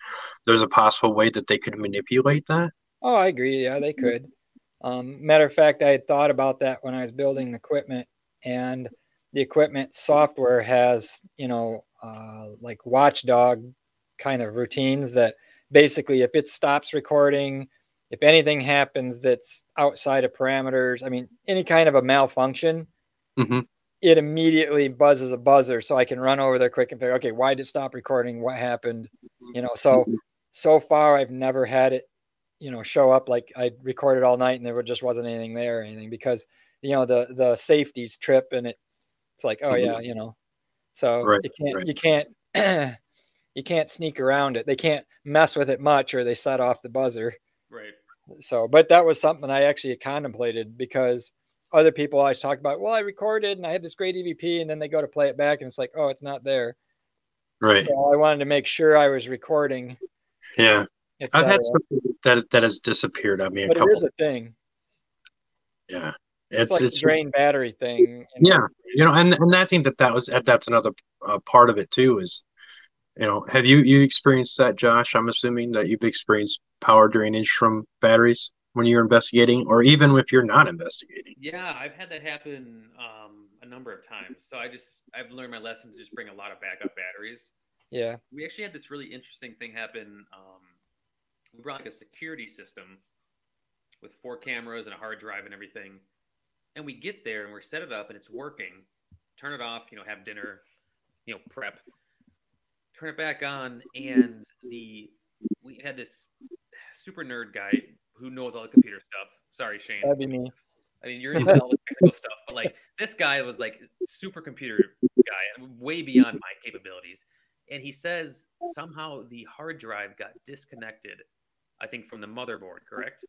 there's a possible way that they could manipulate that? Oh, I agree. Yeah, they could. Um, matter of fact, I had thought about that when I was building equipment, and the equipment software has, you know, uh, like watchdog kind of routines that basically, if it stops recording, if anything happens that's outside of parameters, I mean, any kind of a malfunction, mm-hmm it immediately buzzes a buzzer so I can run over there quick and figure, okay, why did it stop recording? What happened? Mm-hmm. You know, so so far I've never had it, you know, show up like I recorded all night and there just wasn't anything there or anything because you know the the safeties trip and it it's like, oh mm-hmm. yeah, you know. So right, you can't right. you can't you can't sneak around it. They can't mess with it much or they set off the buzzer. Right. So, but that was something I actually contemplated because other people always talk about, well, I recorded and I had this great EVP, and then they go to play it back and it's like, oh, it's not there. Right. So I wanted to make sure I was recording. Yeah. I've had something that that has disappeared on me a but couple. It is a thing. Yeah. It's, it's like it's, drain battery thing. You know? Yeah, you know, and and I think that that was that's another uh, part of it too. Is you know, have you you experienced that, Josh? I'm assuming that you've experienced power drainage from batteries when you're investigating, or even if you're not investigating. Yeah, I've had that happen um, a number of times. So I just I've learned my lesson to just bring a lot of backup batteries. Yeah, we actually had this really interesting thing happen. Um, we brought like a security system with four cameras and a hard drive and everything, and we get there and we're set it up and it's working. Turn it off, you know, have dinner, you know, prep. Turn it back on, and the we had this super nerd guy who knows all the computer stuff. Sorry, Shane. That'd be me. I mean, you're into all the technical stuff, but like this guy was like super computer guy, way beyond my capabilities. And he says somehow the hard drive got disconnected, I think, from the motherboard, correct?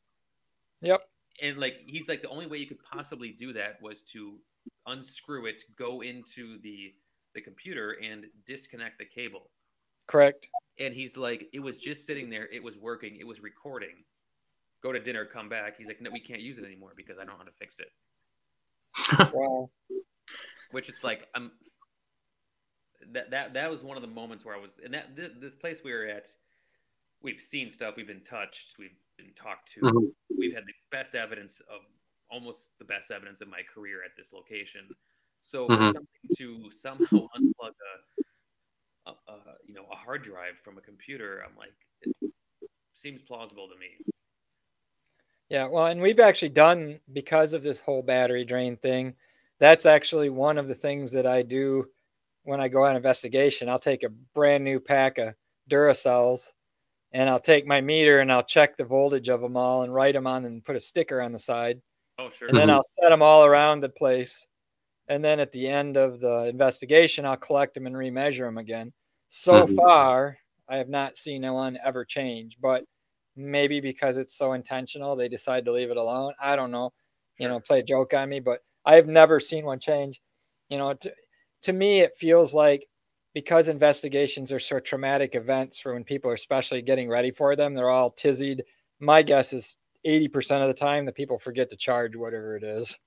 Yep. And like he's like the only way you could possibly do that was to unscrew it, go into the the computer and disconnect the cable. Correct. And he's like, it was just sitting there, it was working, it was recording go to dinner, come back. He's like, no, we can't use it anymore because I don't know how to fix it. wow. Which is like, I'm. That that that was one of the moments where I was, and that this, this place we were at, we've seen stuff, we've been touched, we've been talked to, mm-hmm. we've had the best evidence of almost the best evidence of my career at this location. So mm-hmm. something to somehow unplug a, a, a, you know a hard drive from a computer, I'm like, it seems plausible to me. Yeah, well, and we've actually done because of this whole battery drain thing. That's actually one of the things that I do when I go on investigation. I'll take a brand new pack of Duracells and I'll take my meter and I'll check the voltage of them all and write them on and put a sticker on the side. Oh, sure. And then mm-hmm. I'll set them all around the place. And then at the end of the investigation, I'll collect them and remeasure them again. So mm-hmm. far, I have not seen one ever change, but maybe because it's so intentional, they decide to leave it alone. I don't know, you know, play a joke on me, but I've never seen one change. You know, to, to me, it feels like because investigations are so traumatic events for when people are especially getting ready for them, they're all tizzied. My guess is 80% of the time the people forget to charge whatever it is.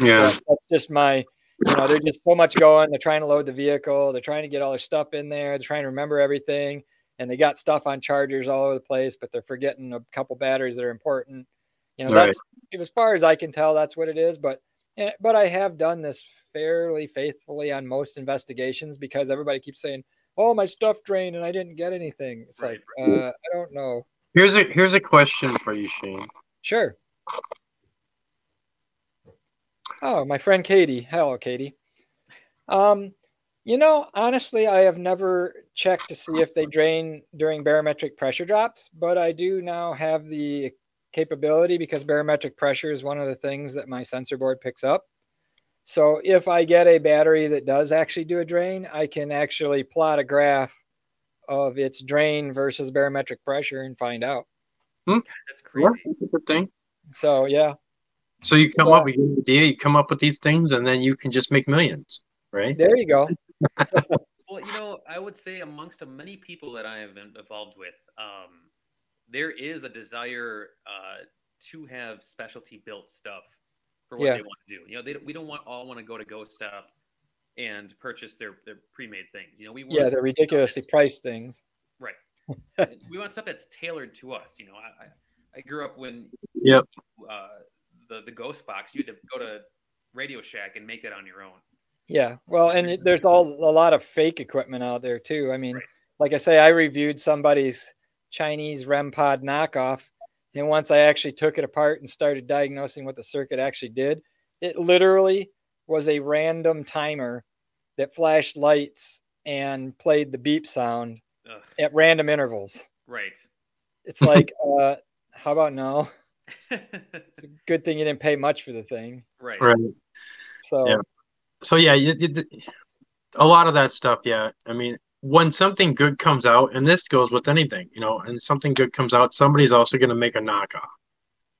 Yeah. But that's just my, you know, there's just so much going. They're trying to load the vehicle. They're trying to get all their stuff in there. They're trying to remember everything. And they got stuff on chargers all over the place, but they're forgetting a couple batteries that are important. You know, that's right. as far as I can tell, that's what it is. But eh, but I have done this fairly faithfully on most investigations because everybody keeps saying, "Oh, my stuff drained and I didn't get anything." It's right. like uh, I don't know. Here's a here's a question for you, Shane. Sure. Oh, my friend Katie. Hello, Katie. Um, you know, honestly, I have never checked to see if they drain during barometric pressure drops, but I do now have the capability because barometric pressure is one of the things that my sensor board picks up. So if I get a battery that does actually do a drain, I can actually plot a graph of its drain versus barometric pressure and find out. Hmm? That's crazy. Yeah, that's a good thing. So yeah. So you come so, up with an idea, you come up with these things, and then you can just make millions, right? There you go. Well, you know, I would say amongst many people that I have been involved with, um, there is a desire uh, to have specialty built stuff for what yeah. they want to do. You know, they we don't want all want to go to Ghost Stop and purchase their their pre-made things. You know, we want yeah, they're ridiculously priced things. Right. we want stuff that's tailored to us. You know, I I grew up when yep uh, the the Ghost box. You had to go to Radio Shack and make that on your own. Yeah, well, and there's all a lot of fake equipment out there too. I mean, right. like I say, I reviewed somebody's Chinese REM pod knockoff, and once I actually took it apart and started diagnosing what the circuit actually did, it literally was a random timer that flashed lights and played the beep sound Ugh. at random intervals. Right. It's like, uh, how about no? it's a good thing you didn't pay much for the thing. Right. Right. So. Yeah. So yeah, you, you, a lot of that stuff. Yeah. I mean, when something good comes out, and this goes with anything, you know, and something good comes out, somebody's also going to make a knockoff.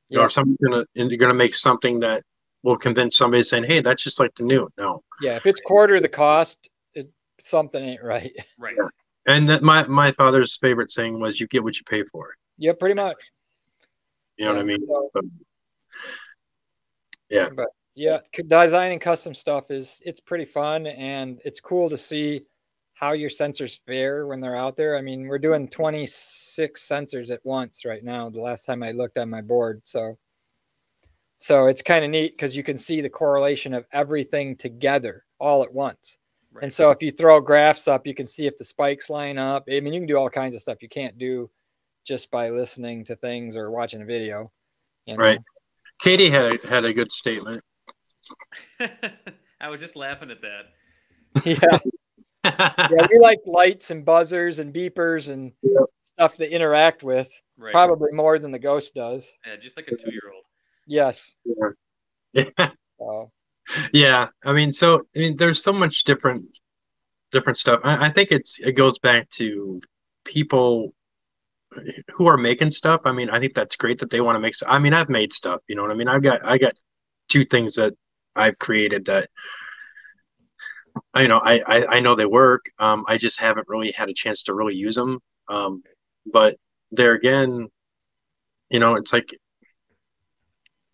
You yeah. know, or somebody's going to going to make something that will convince somebody saying, "Hey, that's just like the new." No. Yeah, if it's quarter the cost, it, something ain't right. Right. Yeah. And that my my father's favorite saying was, "You get what you pay for." Yeah, pretty much. You know yeah, what I mean? So, but, yeah. But yeah, designing custom stuff is it's pretty fun and it's cool to see how your sensors fare when they're out there. I mean, we're doing 26 sensors at once right now. The last time I looked on my board, so so it's kind of neat because you can see the correlation of everything together all at once. Right. And so if you throw graphs up, you can see if the spikes line up. I mean, you can do all kinds of stuff you can't do just by listening to things or watching a video. You know? Right. Katie had a, had a good statement. I was just laughing at that. Yeah. yeah, we like lights and buzzers and beepers and yep. stuff to interact with. Right. Probably more than the ghost does. Yeah, just like a two year old. Yes. Yeah. Yeah. So. Yeah. I mean, so I mean, there's so much different different stuff. I, I think it's it goes back to people who are making stuff. I mean, I think that's great that they want to make. Stuff. I mean, I've made stuff. You know what I mean? I've got I got two things that I've created that you know, I, I, I know they work. Um, I just haven't really had a chance to really use them. Um, but there again, you know, it's like,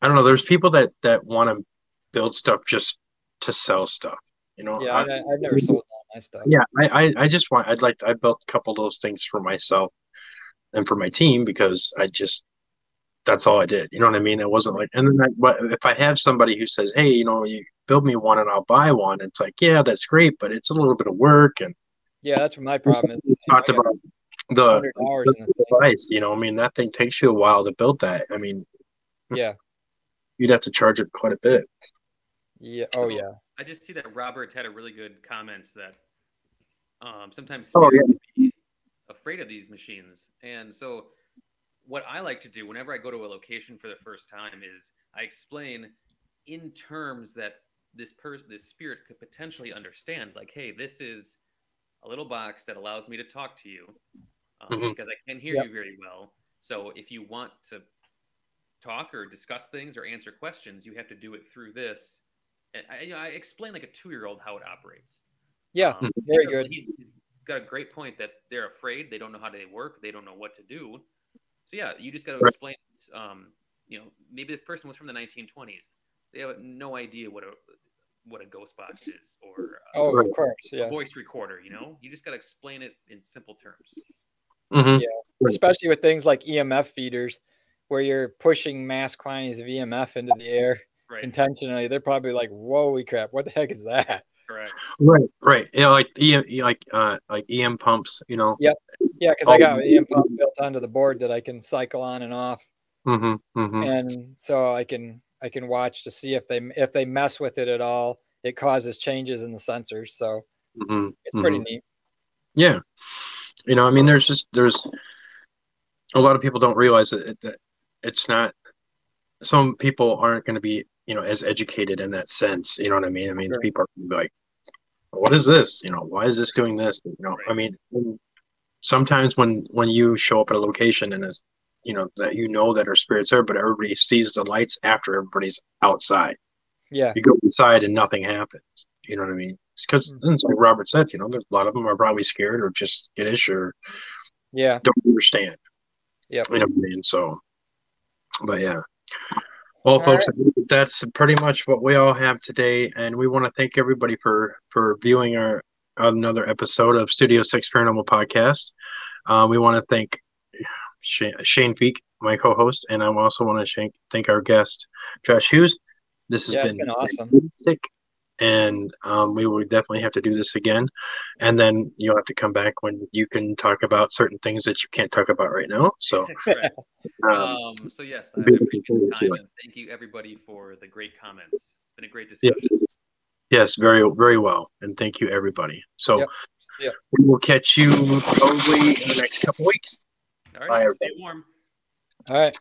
I don't know. There's people that, that want to build stuff just to sell stuff, you know? Yeah. I, have never sold all my stuff. Yeah. I, I, I just want, I'd like, to, I built a couple of those things for myself and for my team because I just, that's all I did. You know what I mean? It wasn't like, and then I, but if I have somebody who says, Hey, you know, you, build me one and I'll buy one. It's like, yeah, that's great, but it's a little bit of work. And yeah, that's what my problem is. Talked about the, the device, you know, I mean, that thing takes you a while to build that. I mean, yeah, you'd have to charge it quite a bit. Yeah. Oh, yeah. I just see that Robert had a really good comments that um, sometimes oh, yeah. afraid of these machines. And so, what I like to do whenever I go to a location for the first time is I explain in terms that this person, this spirit could potentially understand, like, hey, this is a little box that allows me to talk to you um, mm-hmm. because I can hear yep. you very well. So if you want to talk or discuss things or answer questions, you have to do it through this. And I, you know, I explain like a two year old how it operates. Yeah, um, very good. He's, he's got a great point that they're afraid. They don't know how they work. They don't know what to do. So yeah, you just got to explain. Um, you know, maybe this person was from the 1920s. They have no idea what a what a ghost box is or uh, oh, of course, yeah. voice recorder. You know, you just got to explain it in simple terms. Mm-hmm. Yeah, especially with things like EMF feeders, where you're pushing mass quantities of EMF into the air right. intentionally. They're probably like, "Whoa, we crap! What the heck is that?" Correct. Right, right. Yeah, like EM, like uh, like EM pumps. You know. Yep. Yeah, because I got an EM pump built onto the board that I can cycle on and off. Mm-hmm, mm-hmm. And so I can I can watch to see if they if they mess with it at all. It causes changes in the sensors, so mm-hmm, it's pretty mm-hmm. neat. Yeah, you know, I mean, there's just there's a lot of people don't realize that, that it's not. Some people aren't going to be you know as educated in that sense. You know what I mean? I mean, sure. people are like, "What is this? You know, why is this doing this?" You know. I mean, sometimes when when you show up at a location and it's you know that you know that our spirits are, but everybody sees the lights after everybody's outside. Yeah. You go inside and nothing happens. You know what I mean? Because mm-hmm. like Robert said, you know, there's a lot of them are probably scared or just skittish or yeah, don't understand. Yeah. You know what I mean? So, but yeah. Well, all folks, right. that's pretty much what we all have today, and we want to thank everybody for for viewing our another episode of Studio Six Paranormal Podcast. Uh, we want to thank Shane, Shane Feek, my co-host, and I also want to thank our guest, Josh Hughes. This has yeah, been, been awesome. And um, we will definitely have to do this again. And then you'll have to come back when you can talk about certain things that you can't talk about right now. So, um, um, so yes, I appreciate the time and thank you everybody for the great comments. It's been a great discussion. Yes, yes very, very well. And thank you everybody. So, yep. Yep. we will catch you probably in the next couple weeks. All right. Bye, stay warm. All right.